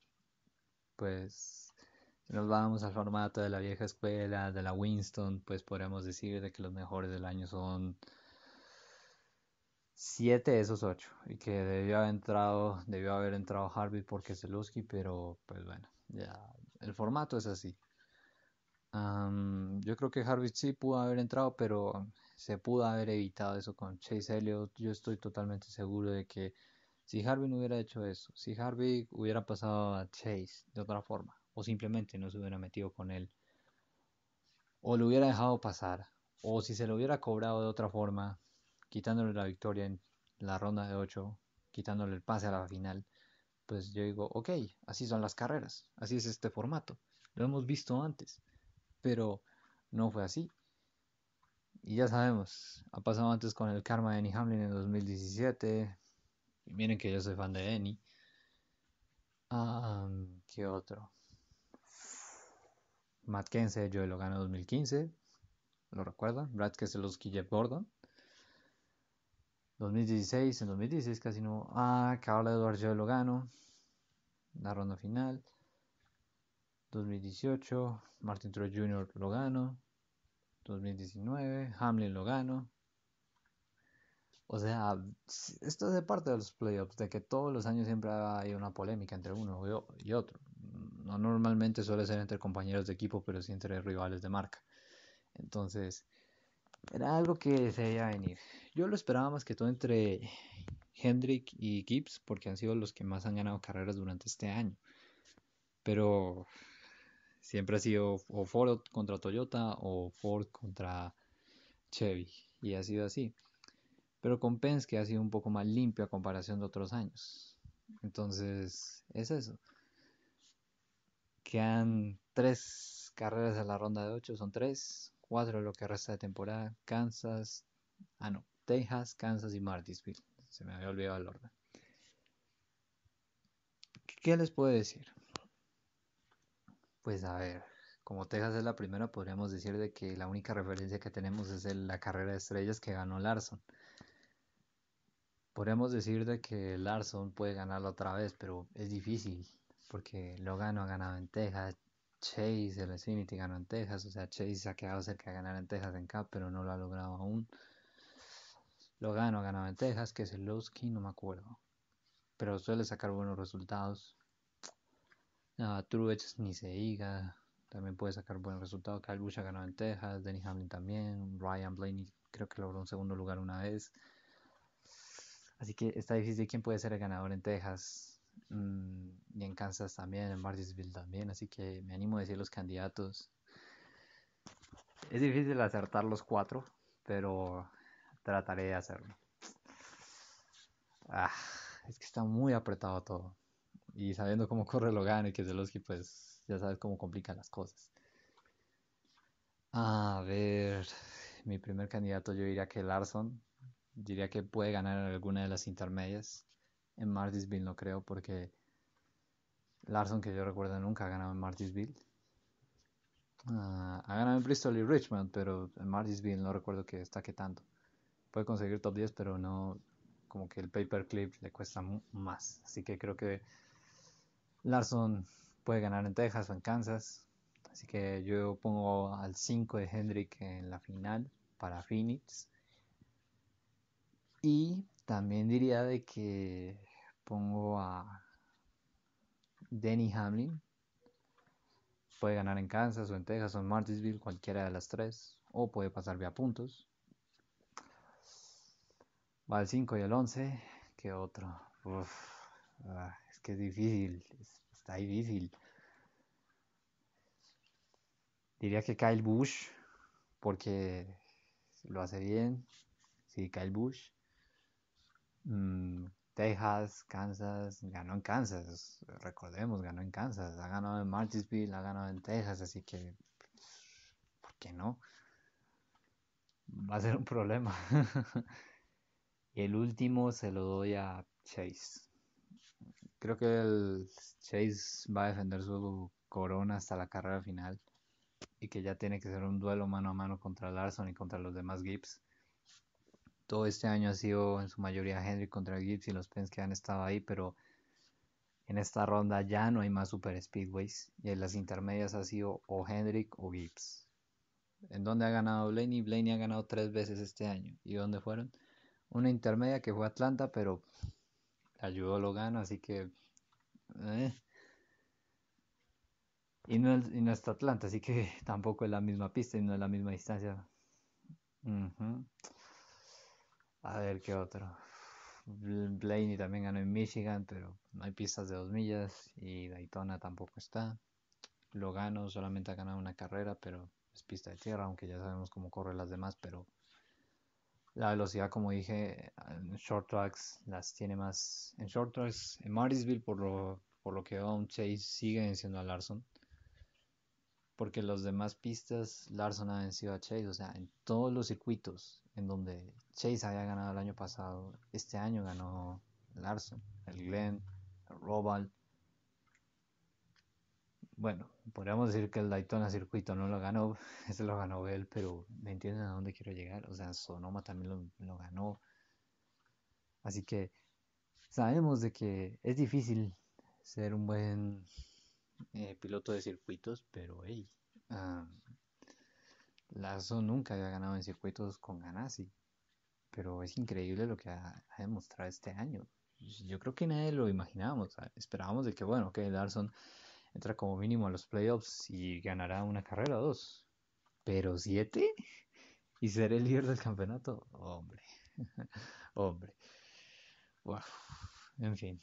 Pues si nos vamos al formato de la vieja escuela, de la Winston, pues podríamos decir de que los mejores del año son siete de esos ocho y que debió haber entrado debió haber entrado Harvey por Keselowski pero pues bueno ya el formato es así. Yo creo que Harvey sí pudo haber entrado pero se pudo haber evitado eso con Chase Elliott. Yo estoy totalmente seguro de que si Harvey no hubiera hecho eso si Harvey hubiera pasado a Chase de otra forma o simplemente no se hubiera metido con él o lo hubiera dejado pasar o si se lo hubiera cobrado de otra forma quitándole la victoria en la ronda de 8, quitándole el pase a la final, pues yo digo, ok, así son las carreras, así es este formato, lo hemos visto antes, pero no fue así. Y ya sabemos, ha pasado antes con el karma de Annie Hamlin en 2017, miren que yo soy fan de Annie. ¿Qué otro? Matt Kense, yo lo ganó en 2015, ¿lo recuerdan? Brad Keselowski, Jeff Gordon. 2016, en 2016 casi no. Ah, Carl Edwards yo lo gano. La ronda final. 2018, Martin Truex Jr. lo gano. 2019, Hamlin lo gano. O sea, esto es de parte de los playoffs, de que todos los años siempre hay una polémica entre uno y otro. No normalmente suele ser entre compañeros de equipo, pero sí entre rivales de marca. Entonces, era algo que se veía venir. Yo lo esperaba más que todo entre Hendrick y Gibbs, porque han sido los que más han ganado carreras durante este año. Pero siempre ha sido o Ford contra Toyota o Ford contra Chevy, y ha sido así. Pero con Penske ha sido un poco más limpio a comparación de otros años. Entonces, es eso. Quedan tres carreras en la ronda de ocho, son tres. 4 lo que resta de temporada. Kansas, ah no, Texas, Kansas y Martinsville. Se me había olvidado el orden. ¿Qué les puedo decir? Pues a ver, como Texas es la primera, podríamos decir de que la única referencia que tenemos es la carrera de estrellas que ganó Larson. Podríamos decir de que Larson puede ganarlo otra vez, pero es difícil, porque Logan ha ganado en Texas, Chase, el Xfinity ganó en Texas, o sea, Chase se ha quedado cerca de ganar en Texas en Cup, pero no lo ha logrado aún. Lo ganó, ha ganado en Texas, que es el Lowski, no me acuerdo. Pero suele sacar buenos resultados. Uh, Truex ni se diga, también puede sacar buenos resultados. Kyle Busch ha ganado en Texas, Denny Hamlin también, Ryan Blaney creo que logró un segundo lugar una vez. Así que está difícil quién puede ser el ganador en Texas. Mm, y en Kansas también, en Martinsville también, así que me animo a decir los candidatos. Es difícil acertar los cuatro, pero trataré de hacerlo. Ah, es que está muy apretado todo. Y sabiendo cómo corre Logan y que Zelowski, pues ya sabes cómo complican las cosas. A ver, mi primer candidato yo diría que Larson. Diría que puede ganar alguna de las intermedias. En Martinsville no creo porque Larson, que yo recuerdo, nunca ha ganado en Martinsville. Ah, ha ganado en Bristol y Richmond, pero en Martinsville no recuerdo que destaque tanto. Puede conseguir top 10, pero no como que el paperclip le cuesta más. Así que creo que Larson puede ganar en Texas o en Kansas. Así que yo pongo al 5 de Hendrick en la final para Phoenix. Y también diría de que pongo a Denny Hamlin. Puede ganar en Kansas o en Texas o en Martinsville, cualquiera de las tres. O puede pasar vía puntos. Va el 5 y el 11. ¿Qué otro? Ah, es que es difícil. Está difícil. Diría que Kyle Bush, porque lo hace bien. Sí, Kyle Bush. Mm, Texas, Kansas, ganó en Kansas, recordemos, ganó en Kansas, ha ganado en Martinsville, ha ganado en Texas, así que, ¿por qué no? Va a ser un problema. y el último se lo doy a Chase. Creo que el Chase va a defender su corona hasta la carrera final y que ya tiene que ser un duelo mano a mano contra Larson y contra los demás Gibbs. Todo este año ha sido en su mayoría Henry contra Gibbs y los Penske han estado ahí, pero en esta ronda ya no hay más super speedways y en las intermedias ha sido o Hendrick o Gibbs. ¿En dónde ha ganado Blaney? Blaney ha ganado tres veces este año. ¿Y dónde fueron? Una intermedia que fue Atlanta, pero ayudó Logano, así que... Eh, y no, y Atlanta, así que tampoco es la misma pista y no es la misma distancia. A ver qué otro. Blaney también ganó en Michigan, pero no hay pistas de dos millas. Y Daytona tampoco está. Logano solamente ha ganado una carrera, pero es pista de tierra, aunque ya sabemos cómo corren las demás. Pero la velocidad, como dije, en short tracks las tiene más. En short tracks, en Martinsville, por lo, por lo que un Chase sigue venciendo a Larson porque los demás pistas Larson ha vencido a Chase, o sea, en todos los circuitos en donde Chase había ganado el año pasado, este año ganó Larson, el Glen, el Roval. Bueno, podríamos decir que el Daytona circuito no lo ganó, ese lo ganó él, pero ¿me entienden a dónde quiero llegar? O sea, Sonoma también lo, ganó. Así que sabemos de que es difícil ser un buen eh, piloto de circuitos, pero hey, Lazo nunca había ganado en circuitos con Ganassi, pero es increíble lo que ha, demostrado este año. Yo creo que nadie lo imaginábamos, esperábamos de que, bueno, que Larson entra como mínimo a los playoffs y ganará una carrera o dos, pero siete y ser el líder del campeonato, hombre, hombre, en fin.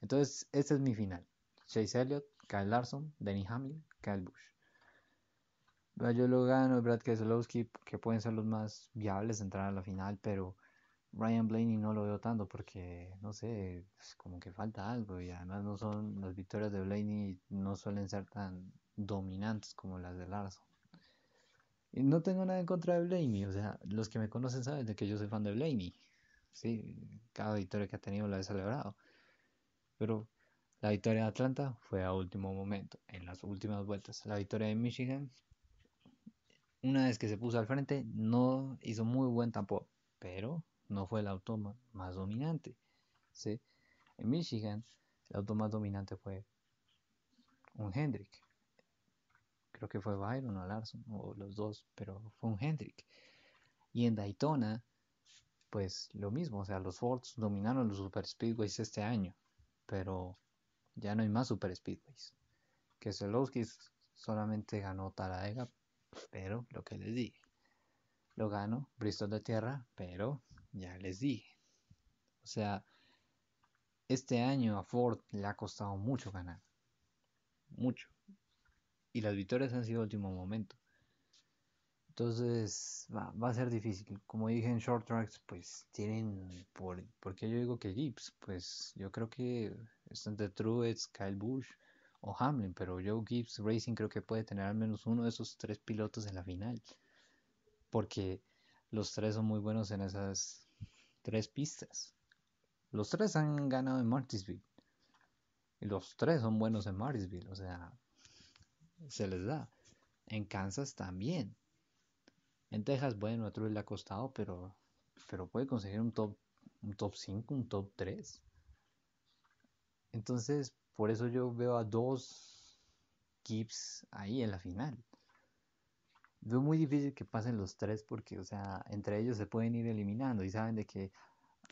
entonces, este es mi final. Chase Elliott, Kyle Larson, Denny Hamlin, Kyle Busch. Yo lo gano, Brad Keselowski, que pueden ser los más viables de entrar a la final, pero Ryan Blaney no lo veo tanto porque, no sé, como que falta algo y además no son, las victorias de Blaney no suelen ser tan dominantes como las de Larson. Y no tengo nada en contra de Blaney, o sea, los que me conocen saben de que yo soy fan de Blaney. Sí, cada victoria que ha tenido la he celebrado. Pero la victoria de Atlanta fue a último momento, en las últimas vueltas. La victoria de Michigan, una vez que se puso al frente, no hizo muy buen tampoco, pero no fue el auto más dominante. ¿sí? En Michigan, el auto más dominante fue un Hendrick. Creo que fue Byron o Larson, o los dos, pero fue un Hendrick. Y en Daytona, pues lo mismo, o sea, los Fords dominaron los Super Speedways este año, pero ya no hay más Super Speedways. Que solamente ganó Talladega, pero lo que les dije. Lo ganó Bristol de Tierra, pero ya les dije. O sea, este año a Ford le ha costado mucho ganar. Mucho. Y las victorias han sido último momento. Entonces va, a ser difícil. Como dije en short tracks, pues tienen. Por, porque yo digo que Gibbs? Pues yo creo que están de Truex, Kyle Busch o Hamlin, pero Joe Gibbs Racing creo que puede tener al menos uno de esos tres pilotos en la final. Porque los tres son muy buenos en esas tres pistas. Los tres han ganado en Martinsville. Y los tres son buenos en Martinsville. O sea, se les da. En Kansas también. En Texas, bueno, a Truex le ha costado, pero, pero puede conseguir un top, un top 5, un top 3. Entonces, por eso yo veo a dos Gibbs ahí en la final. veo muy difícil que pasen los tres porque, o sea, entre ellos se pueden ir eliminando y saben de que,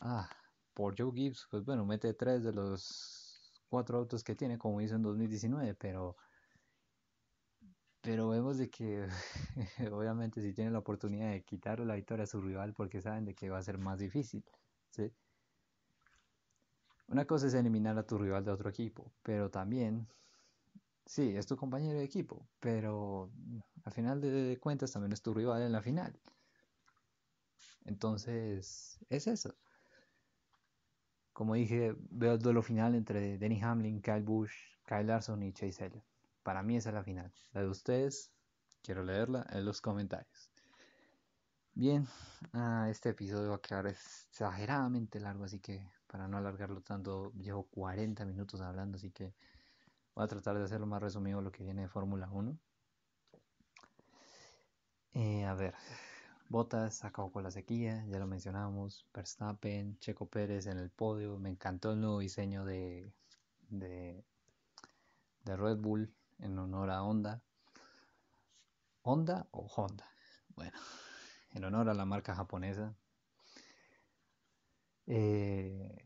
ah, por Joe Gibbs, pues bueno, mete tres de los cuatro autos que tiene, como hizo en 2019, pero, pero vemos de que, obviamente, si tiene la oportunidad de quitarle la victoria a su rival porque saben de que va a ser más difícil, ¿sí? Una cosa es eliminar a tu rival de otro equipo, pero también, sí, es tu compañero de equipo, pero al final de cuentas también es tu rival en la final. Entonces, es eso. Como dije, veo el duelo final entre Denny Hamlin, Kyle Busch, Kyle Larson y Chase Elliott. Para mí esa es la final. La de ustedes, quiero leerla en los comentarios. Bien, ah, este episodio va a quedar exageradamente largo, así que para no alargarlo tanto, llevo 40 minutos hablando, así que voy a tratar de hacerlo más resumido lo que viene de Fórmula 1. Eh, a ver, Bottas acabó con la sequía, ya lo mencionamos. Verstappen, Checo Pérez en el podio. Me encantó el nuevo diseño de, de Red Bull en honor a Honda. ¿Honda o Honda? Bueno, en honor a la marca japonesa. Eh,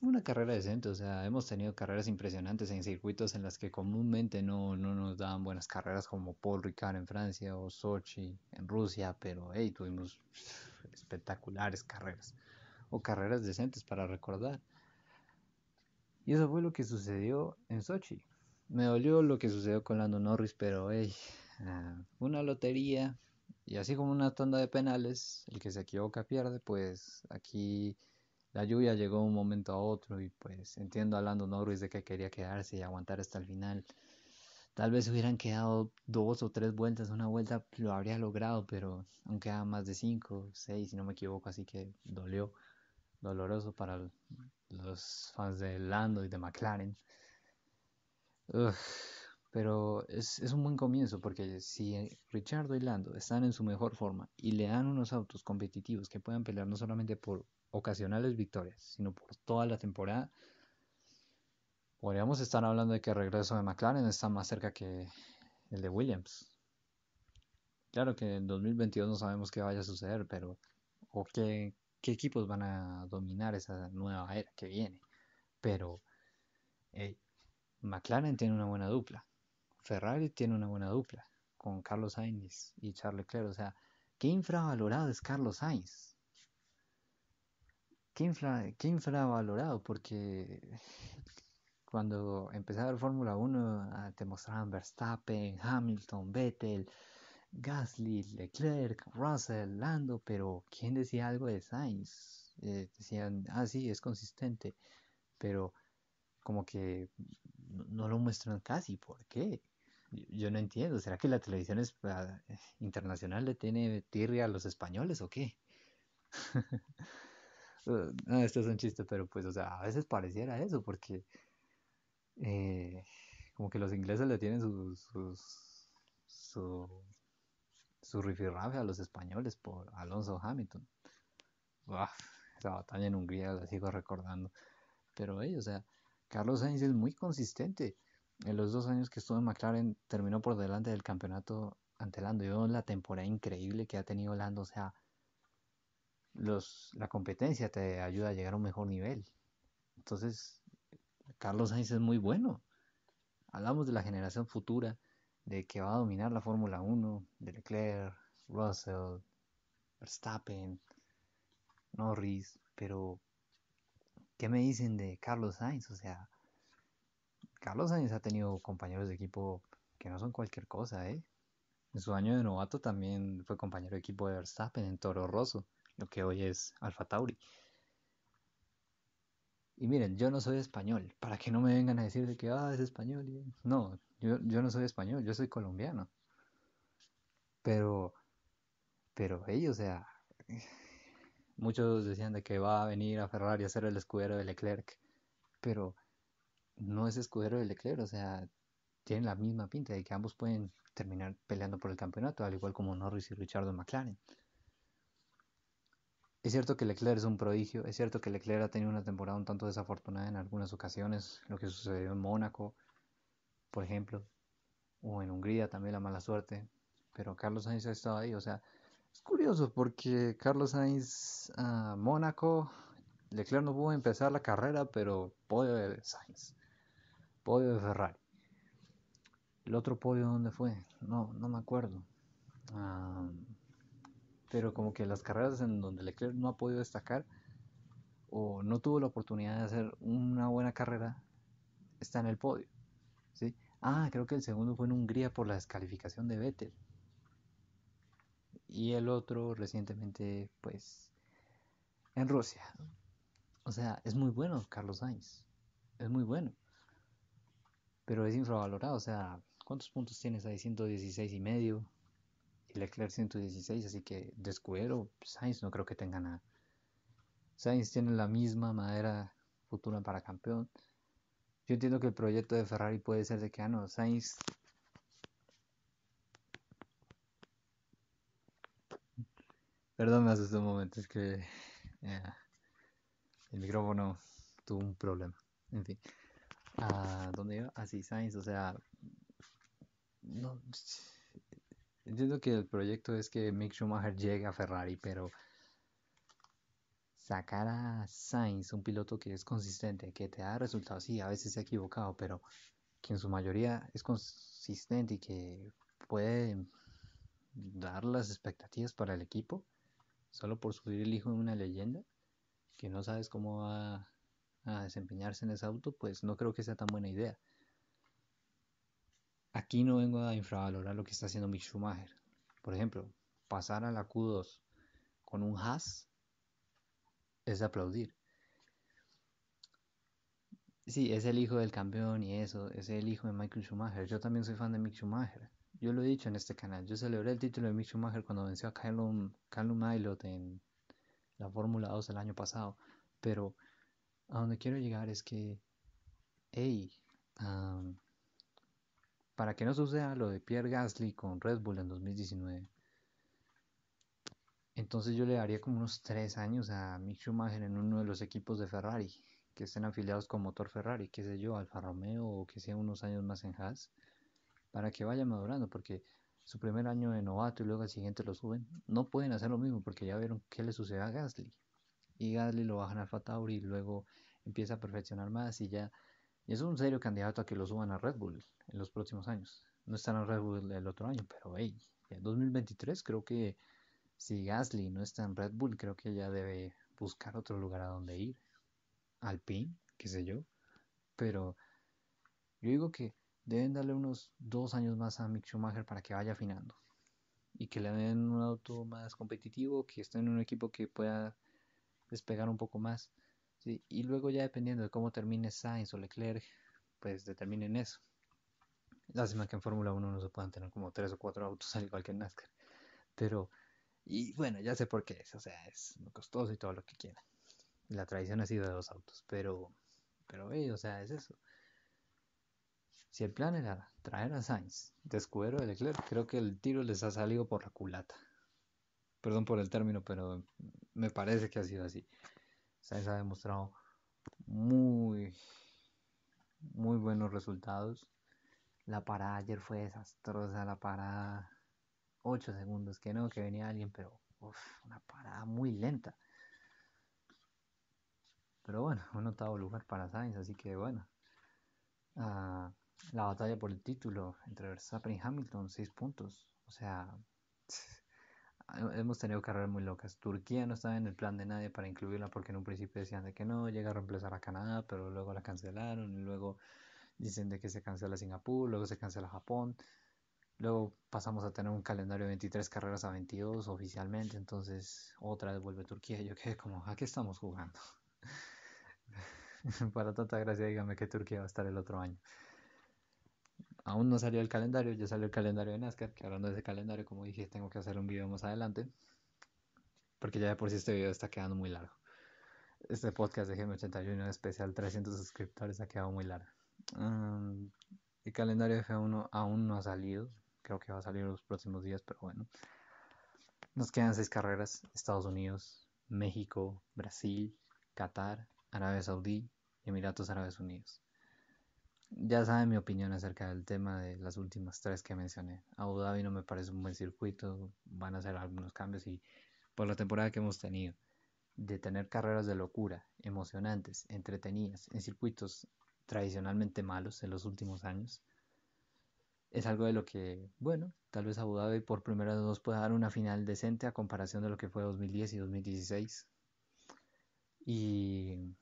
una carrera decente, o sea, hemos tenido carreras impresionantes en circuitos en las que comúnmente no, no nos daban buenas carreras como Paul Ricard en Francia o Sochi en Rusia, pero hey, tuvimos espectaculares carreras o carreras decentes para recordar. Y eso fue lo que sucedió en Sochi. Me dolió lo que sucedió con Lando Norris, pero hey, ah, una lotería y así como una tanda de penales, el que se equivoca pierde, pues aquí la lluvia llegó un momento a otro y pues entiendo a Lando Norris de que quería quedarse y aguantar hasta el final. Tal vez hubieran quedado dos o tres vueltas, una vuelta lo habría logrado, pero aún quedaban más de cinco, seis, si no me equivoco, así que dolió, doloroso para los fans de Lando y de McLaren. Pero es, es, un buen comienzo porque si Richardo y Lando están en su mejor forma y le dan unos autos competitivos que puedan pelear no solamente por ocasionales victorias, sino por toda la temporada, podríamos estar hablando de que el regreso de McLaren está más cerca que el de Williams. Claro que en 2022 no sabemos qué vaya a suceder, pero o qué, qué equipos van a dominar esa nueva era que viene. Pero McLaren tiene una buena dupla, Ferrari tiene una buena dupla con Carlos Sainz y Charles Leclerc. O sea, qué infravalorado es Carlos Sainz qué, infravalorado, porque cuando empecé a ver Fórmula 1 ah, te mostraban Verstappen, Hamilton, Vettel, Gasly, Leclerc, Russell, Lando, pero ¿quién decía algo de Sainz? Eh, decían, ah, sí, es consistente, pero como que no, lo muestran casi, ¿por qué? Yo no entiendo, ¿será que la televisión es, ah, internacional le tiene tirria a los españoles o qué? no, esto es un chiste, pero pues, o sea, a veces pareciera eso, porque eh, como que los ingleses le tienen sus, sus, su, su rifirrafe a los españoles por Alonso Hamilton. esa batalla en Hungría la sigo recordando. Pero, hey, o sea, Carlos Sainz es muy consistente. En los dos años que estuvo en McLaren terminó por delante del campeonato ante Lando. Yo la temporada increíble que ha tenido Lando, o sea, los, la competencia te ayuda a llegar a un mejor nivel. Entonces, Carlos Sainz es muy bueno. Hablamos de la generación futura, de que va a dominar la Fórmula 1, de Leclerc, Russell, Verstappen, Norris, pero ¿qué me dicen de Carlos Sainz? O sea, Carlos Sainz ha tenido compañeros de equipo que no son cualquier cosa, ¿eh? En su año de novato también fue compañero de equipo de Verstappen en Toro Rosso lo que hoy es Alfa Tauri. Y miren, yo no soy español, para que no me vengan a decir de que, ah, es español. No, yo, yo no soy español, yo soy colombiano. Pero, pero ellos, o sea, muchos decían de que va a venir a Ferrari a ser el escudero de Leclerc, pero no es escudero de Leclerc, o sea, tienen la misma pinta de que ambos pueden terminar peleando por el campeonato, al igual como Norris y Richard McLaren. Es cierto que Leclerc es un prodigio, es cierto que Leclerc ha tenido una temporada un tanto desafortunada en algunas ocasiones, lo que sucedió en Mónaco, por ejemplo. o en Hungría también la mala suerte, pero Carlos Sainz ha estado ahí, o sea, es curioso porque Carlos Sainz a Mónaco, Leclerc no pudo empezar la carrera, pero podio de Sainz, podio de Ferrari. El otro podio, ¿dónde fue? No, no me acuerdo. pero como que las carreras en donde Leclerc no ha podido destacar o no tuvo la oportunidad de hacer una buena carrera, está en el podio. ¿sí? Ah, creo que el segundo fue en Hungría por la descalificación de Vettel. Y el otro recientemente, pues, en Rusia. O sea, es muy bueno Carlos Sainz. Es muy bueno. Pero es infravalorado. O sea, ¿cuántos puntos tienes ahí? 116 y medio. Y Leclerc 116. Así que descuero, Sainz no creo que tenga nada. Sainz tiene la misma madera futura para campeón. Yo entiendo que el proyecto de Ferrari puede ser de que, ah, no, Sainz. Perdón, me asusté un momento, es que el micrófono tuvo un problema. En fin. ¿A dónde iba? Ah, Sainz, o sea. Entiendo que el proyecto es que Mick Schumacher llegue a Ferrari, pero sacar a Sainz, un piloto que es consistente, que te da resultados, sí, a veces se ha equivocado, pero que en su mayoría es consistente y que puede dar las expectativas para el equipo, solo por subir el hijo de una leyenda, que no sabes cómo va a desempeñarse en ese auto, pues no creo que sea tan buena idea. Aquí no vengo a infravalorar lo que está haciendo Mick Schumacher. Por ejemplo, pasar a la Q2 con un Haas es aplaudir. Sí, es el hijo del campeón y eso, es el hijo de Michael Schumacher. Yo también soy fan de Mick Schumacher. Yo lo he dicho en este canal. Yo celebré el título de Mick Schumacher cuando venció a Callum, Callum en la Fórmula 2 el año pasado. Pero a donde quiero llegar es que, hey, para que no suceda lo de Pierre Gasly con Red Bull en 2019, entonces yo le daría como unos tres años a Mick Schumacher en uno de los equipos de Ferrari, que estén afiliados con motor Ferrari, qué sé yo, Alfa Romeo o que sea unos años más en Haas, para que vaya madurando, porque su primer año de novato y luego al siguiente lo suben, no pueden hacer lo mismo porque ya vieron qué le sucede a Gasly. Y Gasly lo bajan a Alfa y luego empieza a perfeccionar más y ya y es un serio candidato a que lo suban a Red Bull en los próximos años. No están en Red Bull el otro año, pero hey, en 2023 creo que si Gasly no está en Red Bull, creo que ya debe buscar otro lugar a donde ir. Alpine, qué sé yo. Pero yo digo que deben darle unos dos años más a Mick Schumacher para que vaya afinando. Y que le den un auto más competitivo, que esté en un equipo que pueda despegar un poco más. Y luego ya dependiendo de cómo termine Sainz o Leclerc, pues determinen eso. Lástima que en Fórmula 1 no se puedan tener como tres o cuatro autos al igual que en NASCAR. Pero y bueno, ya sé por qué es, o sea, es costoso y todo lo que quieran. La tradición ha sido de dos autos, pero, pero, hey, o sea, es eso. Si el plan era traer a Sainz de escudero de Leclerc, creo que el tiro les ha salido por la culata. Perdón por el término, pero me parece que ha sido así. Sainz ha demostrado muy, muy buenos resultados. La parada ayer fue desastrosa, la parada 8 segundos, que no, que venía alguien, pero una parada muy lenta. Pero bueno, un octavo lugar para Sainz, así que bueno. Ah, la batalla por el título entre Verstappen y Hamilton, 6 puntos. O sea, hemos tenido carreras muy locas. Turquía no estaba en el plan de nadie para incluirla porque en un principio decían de que no, llega a reemplazar a Canadá, pero luego la cancelaron y luego dicen de que se cancela Singapur, luego se cancela Japón. Luego pasamos a tener un calendario de 23 carreras a 22 oficialmente, entonces otra vez vuelve Turquía. Yo quedé como, ¿a qué estamos jugando? Para tanta gracia, dígame que Turquía va a estar el otro año. Aún no salió el calendario, ya salió el calendario de NASCAR, que hablando de ese calendario, como dije, tengo que hacer un video más adelante, porque ya de por sí este video está quedando muy largo. Este podcast de GM81 especial 300 suscriptores ha quedado muy largo. El calendario de F1 aún no ha salido, Creo que va a salir los próximos días, pero bueno. Nos quedan seis carreras. Estados Unidos, México, Brasil, Qatar, Arabia Saudí Emiratos Árabes Unidos. Ya saben mi opinión acerca del tema de las últimas tres que mencioné. Abu Dhabi no me parece un buen circuito, van a hacer algunos cambios y por la temporada que hemos tenido, de tener carreras de locura, emocionantes, entretenidas, en circuitos tradicionalmente malos en los últimos años, es algo de lo que, bueno, tal vez Abu Dhabi por primera vez nos pueda dar una final decente a comparación de lo que fue 2010 y 2016. Y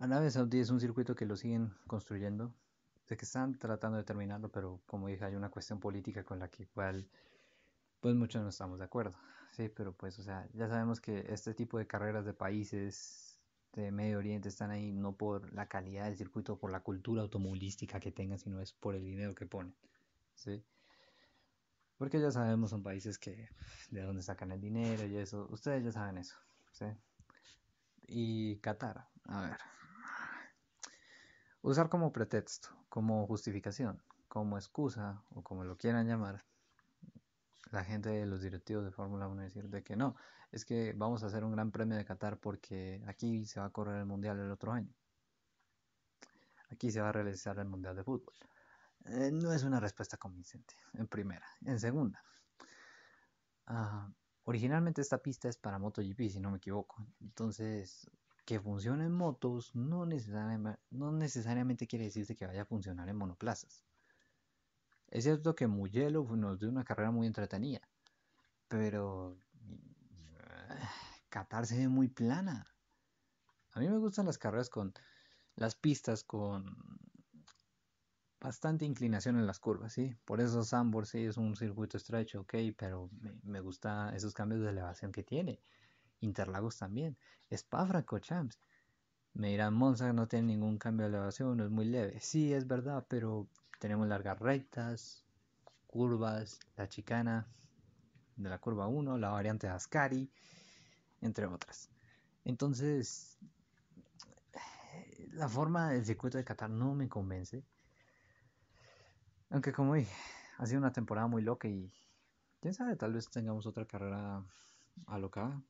Arabia Saudí es un circuito que lo siguen construyendo. Sé que están tratando de terminarlo, pero como dije, hay una cuestión política con la que igual, pues muchos no estamos de acuerdo. Sí, pero pues, o sea, ya sabemos que este tipo de carreras de países de Medio Oriente están ahí no por la calidad del circuito, por la cultura automovilística que tengan, sino es por el dinero que ponen. ¿sí? Porque ya sabemos, son países que de dónde sacan el dinero y eso. Ustedes ya saben eso. ¿sí? Y Qatar, a ver. Usar como pretexto, como justificación, como excusa o como lo quieran llamar, la gente de los directivos de Fórmula 1 decir de que no, es que vamos a hacer un gran premio de Qatar porque aquí se va a correr el Mundial el otro año. Aquí se va a realizar el Mundial de Fútbol. Eh, no es una respuesta convincente, en primera. En segunda, uh, originalmente esta pista es para MotoGP, si no me equivoco. Entonces, que funcione en motos no necesariamente, quiere decir que vaya a funcionar en monoplazas. Es cierto que Mugello nos dio una carrera muy entretenida, pero Qatar se ve muy plana. A mí me gustan las carreras con las pistas con bastante inclinación en las curvas, ¿sí? Por eso Sambor sí es un circuito estrecho, ok, pero me, me gustan esos cambios de elevación que tiene. Interlagos también. Spa Champs. Me dirán, Monza no tiene ningún cambio de elevación, es muy leve. Sí, es verdad, pero tenemos largas rectas, curvas, la chicana de la curva 1, la variante de Ascari, entre otras. Entonces, la forma del circuito de Qatar no me convence. Aunque como dije, ha sido una temporada muy loca y quién sabe, tal vez tengamos otra carrera alocada.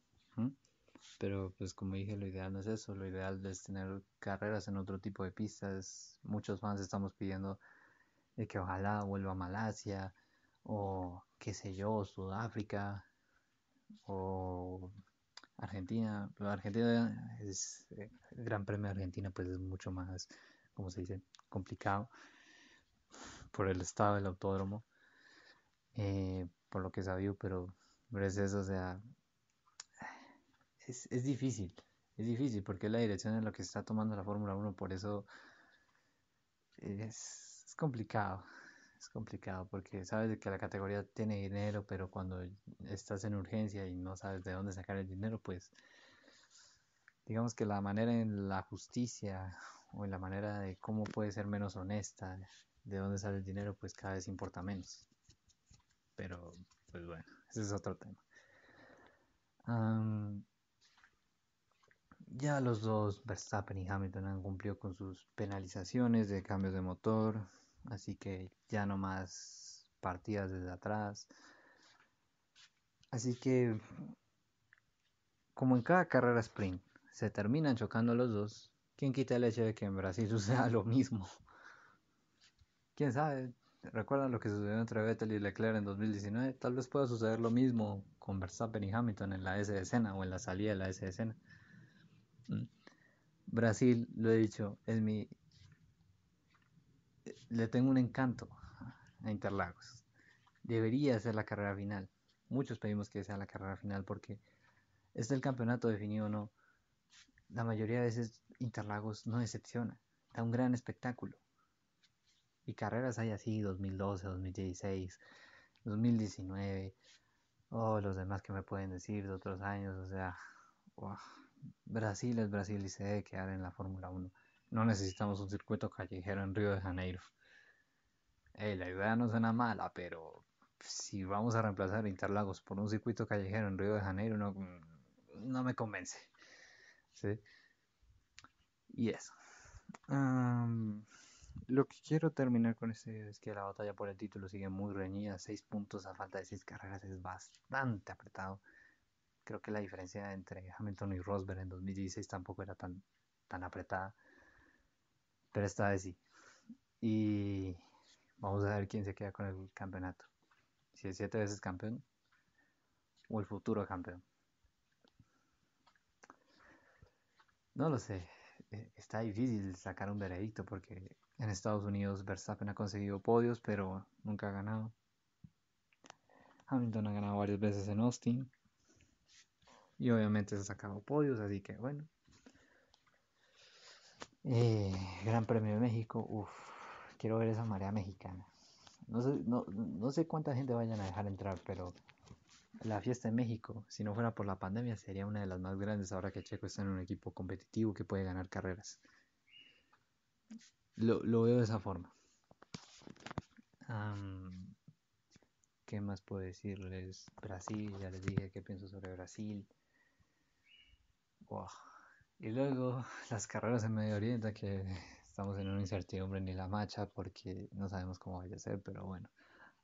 Pero pues como dije, lo ideal no es eso, lo ideal es tener carreras en otro tipo de pistas. Muchos fans estamos pidiendo que ojalá vuelva a Malasia o qué sé yo, Sudáfrica o Argentina, pero Argentina es eh, el Gran Premio de Argentina pues es mucho más, como se dice, complicado por el estado del autódromo, eh, por lo que sabía, pero, pero es eso, sea, es, es difícil, es difícil porque la dirección en lo que está tomando la Fórmula 1, por eso es, es complicado es complicado porque sabes que la categoría tiene dinero, pero cuando estás en urgencia y no sabes de dónde sacar el dinero, pues digamos que la manera en la justicia o en la manera de cómo puede ser menos honesta, de dónde sale el dinero, pues cada vez importa menos. Pero, pues bueno, ese es otro tema. Ya los dos, Verstappen y Hamilton, han cumplido con sus penalizaciones de cambios de motor, así que ya no más partidas desde atrás. Así que, como en cada carrera sprint, se terminan chocando los dos, ¿quién quita el hecho de que en Brasil suceda lo mismo? ¿Quién sabe? ¿Recuerdan lo que sucedió entre Vettel y Leclerc en 2019? Tal vez pueda suceder lo mismo con Verstappen y Hamilton en la S de escena o en la salida de la S de escena. Mm. Brasil, lo he dicho, es mi le tengo un encanto a Interlagos. Debería ser la carrera final. Muchos pedimos que sea la carrera final porque es el campeonato definido o no. La mayoría de veces Interlagos no decepciona. Da un gran espectáculo. Y carreras hay así 2012, 2016, 2019. Oh, los demás que me pueden decir de otros años. O sea, Brasil es Brasil y se debe quedar en la Fórmula 1. No necesitamos un circuito callejero en Río de Janeiro. la idea no suena mala, pero si vamos a reemplazar Interlagos por un circuito callejero en Río de Janeiro, no, no me convence. ¿Sí? Y eso. lo que quiero terminar con esto es que la batalla por el título sigue muy reñida. Seis puntos a falta de seis carreras es bastante apretado. Creo que la diferencia entre Hamilton y Rosberg en 2016 tampoco era tan, tan apretada. Pero esta vez sí. Y vamos a ver quién se queda con el campeonato. Si es siete veces campeón o el futuro campeón. No lo sé. E, está difícil sacar un veredicto porque en Estados Unidos Verstappen ha conseguido podios, pero nunca ha ganado. Hamilton ha ganado varias veces en Austin. Y obviamente se ha sacado podios, así que bueno. Eh, Gran Premio de México, uff, quiero ver esa marea mexicana. No sé, no, no sé cuánta gente vayan a dejar entrar, pero la fiesta en México, si no fuera por la pandemia, sería una de las más grandes ahora que Checo está en un equipo competitivo que puede ganar carreras. Lo, lo veo de esa forma. ¿Qué más puedo decirles? Brasil, ya les dije qué pienso sobre Brasil. Y luego las carreras en Medio Oriente, que estamos en una incertidumbre ni la marcha porque no sabemos cómo vaya a ser, pero bueno,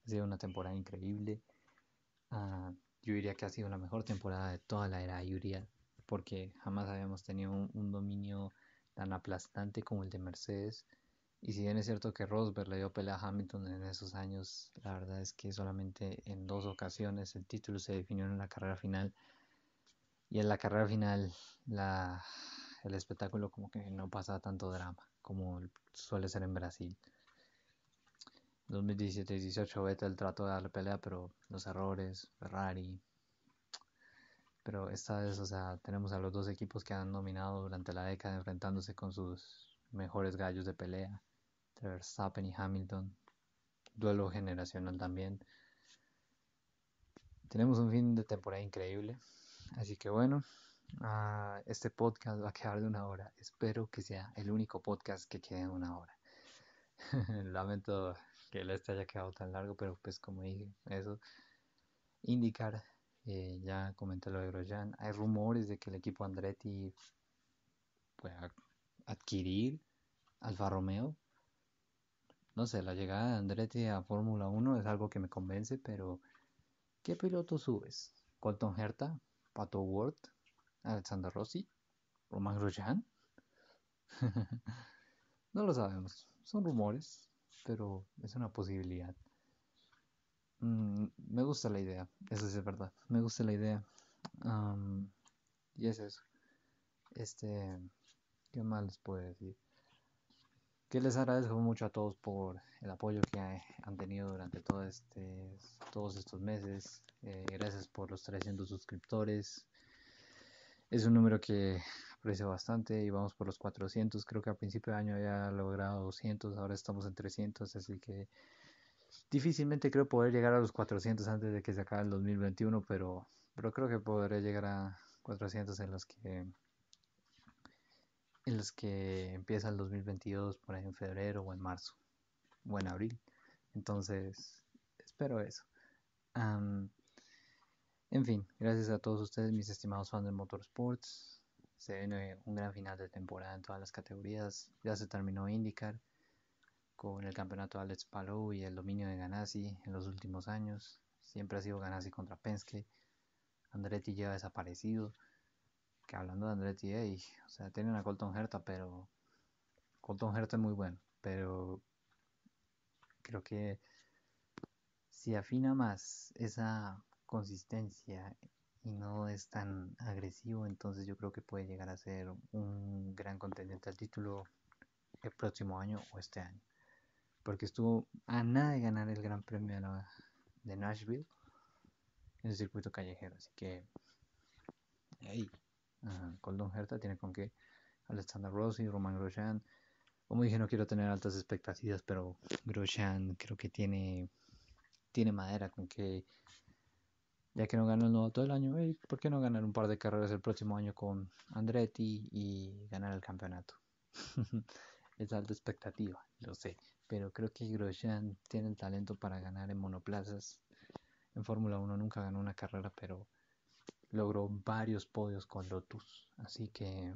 ha sido una temporada increíble. Ah, yo diría que ha sido la mejor temporada de toda la era porque jamás habíamos tenido un, dominio tan aplastante como el de Mercedes. Y si bien es cierto que Rosberg le dio pelea a Hamilton en esos años, la verdad es que solamente en dos ocasiones el título se definió en la carrera final. Y en la carrera final la, el espectáculo como que no pasa tanto drama como suele ser en Brasil. 2017-18 Vettel trató de darle pelea, pero los errores, Ferrari. Pero esta vez, o sea, tenemos a los dos equipos que han dominado durante la década enfrentándose con sus mejores gallos de pelea, Verstappen y Hamilton. Duelo generacional también. Tenemos un fin de temporada increíble. Así que bueno, uh, este podcast va a quedar de una hora. Espero que sea el único podcast que quede en una hora. Lamento que el este haya quedado tan largo, pero pues como dije, eso. Indicar, eh, ya comenté lo de Grosjean, hay rumores de que el equipo Andretti pueda adquirir Alfa Romeo. No sé, la llegada de Andretti a Fórmula 1 es algo que me convence, pero ¿qué piloto subes? ¿Colton Herta? ¿Pato Ward? ¿Alexander Rossi? ¿Roman Grosjean? no lo sabemos, son rumores pero es una posibilidad. Mm, me gusta la idea, eso es verdad, me gusta la idea. y es eso. Este, ¿qué más les puedo decir? Que les agradezco mucho a todos por el apoyo que han tenido durante este, todos estos meses. Eh, gracias por los 300 suscriptores. Es un número que aprecio bastante y vamos por los 400. Creo que a principio de año había logrado 200, ahora estamos en 300, así que difícilmente creo poder llegar a los 400 antes de que se acabe el 2021, pero, pero creo que podré llegar a 400 en los que en los que empieza el 2022 por ahí en febrero o en marzo o en abril. Entonces, espero eso. en fin, gracias a todos ustedes, mis estimados fans de Motorsports. Se viene un gran final de temporada en todas las categorías. Ya se terminó IndyCar con el campeonato de Alex Palou y el dominio de Ganassi en los últimos años. Siempre ha sido Ganassi contra Penske. Andretti ya desaparecido. Que hablando de Andretti, o sea, tienen a Colton Herta, pero Colton Herta es muy bueno, pero creo que si afina más esa consistencia y no es tan agresivo, entonces yo creo que puede llegar a ser un gran contendiente al título el próximo año o este año. Porque estuvo a nada de ganar el Gran Premio de Nashville en el circuito callejero. Así que ahí, Colton Herta tiene con qué. Alexander Rossi, Roman Grosjean. Como dije, no quiero tener altas expectativas, pero Grosjean creo que tiene, tiene madera con que ya que no ganó el nuevo todo el año, ¿por qué no ganar un par de carreras el próximo año con Andretti y ganar el campeonato? es alta expectativa, lo sé, pero creo que Grosjean tiene el talento para ganar en monoplazas. En Fórmula 1 nunca ganó una carrera, pero logró varios podios con Lotus, así que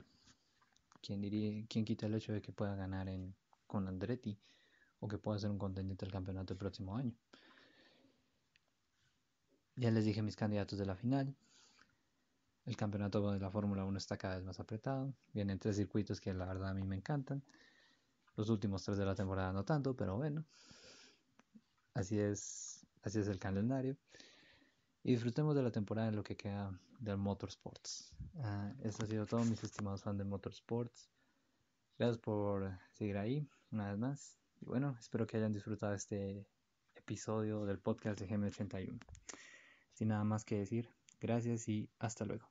quién diría, quién quita el hecho de que pueda ganar en con Andretti o que pueda ser un contendiente del campeonato el próximo año. Ya les dije mis candidatos de la final. El campeonato de la Fórmula 1 está cada vez más apretado. Vienen tres circuitos que la verdad a mí me encantan. Los últimos tres de la temporada no tanto, pero bueno. Así es, así es el calendario. Y disfrutemos de la temporada en lo que queda del Motorsports. Uh, eso ha sido todo, mis estimados fans de Motorsports. Gracias por seguir ahí, una vez más. Y bueno, espero que hayan disfrutado este episodio del podcast de GM81. Sin nada más que decir, gracias y hasta luego.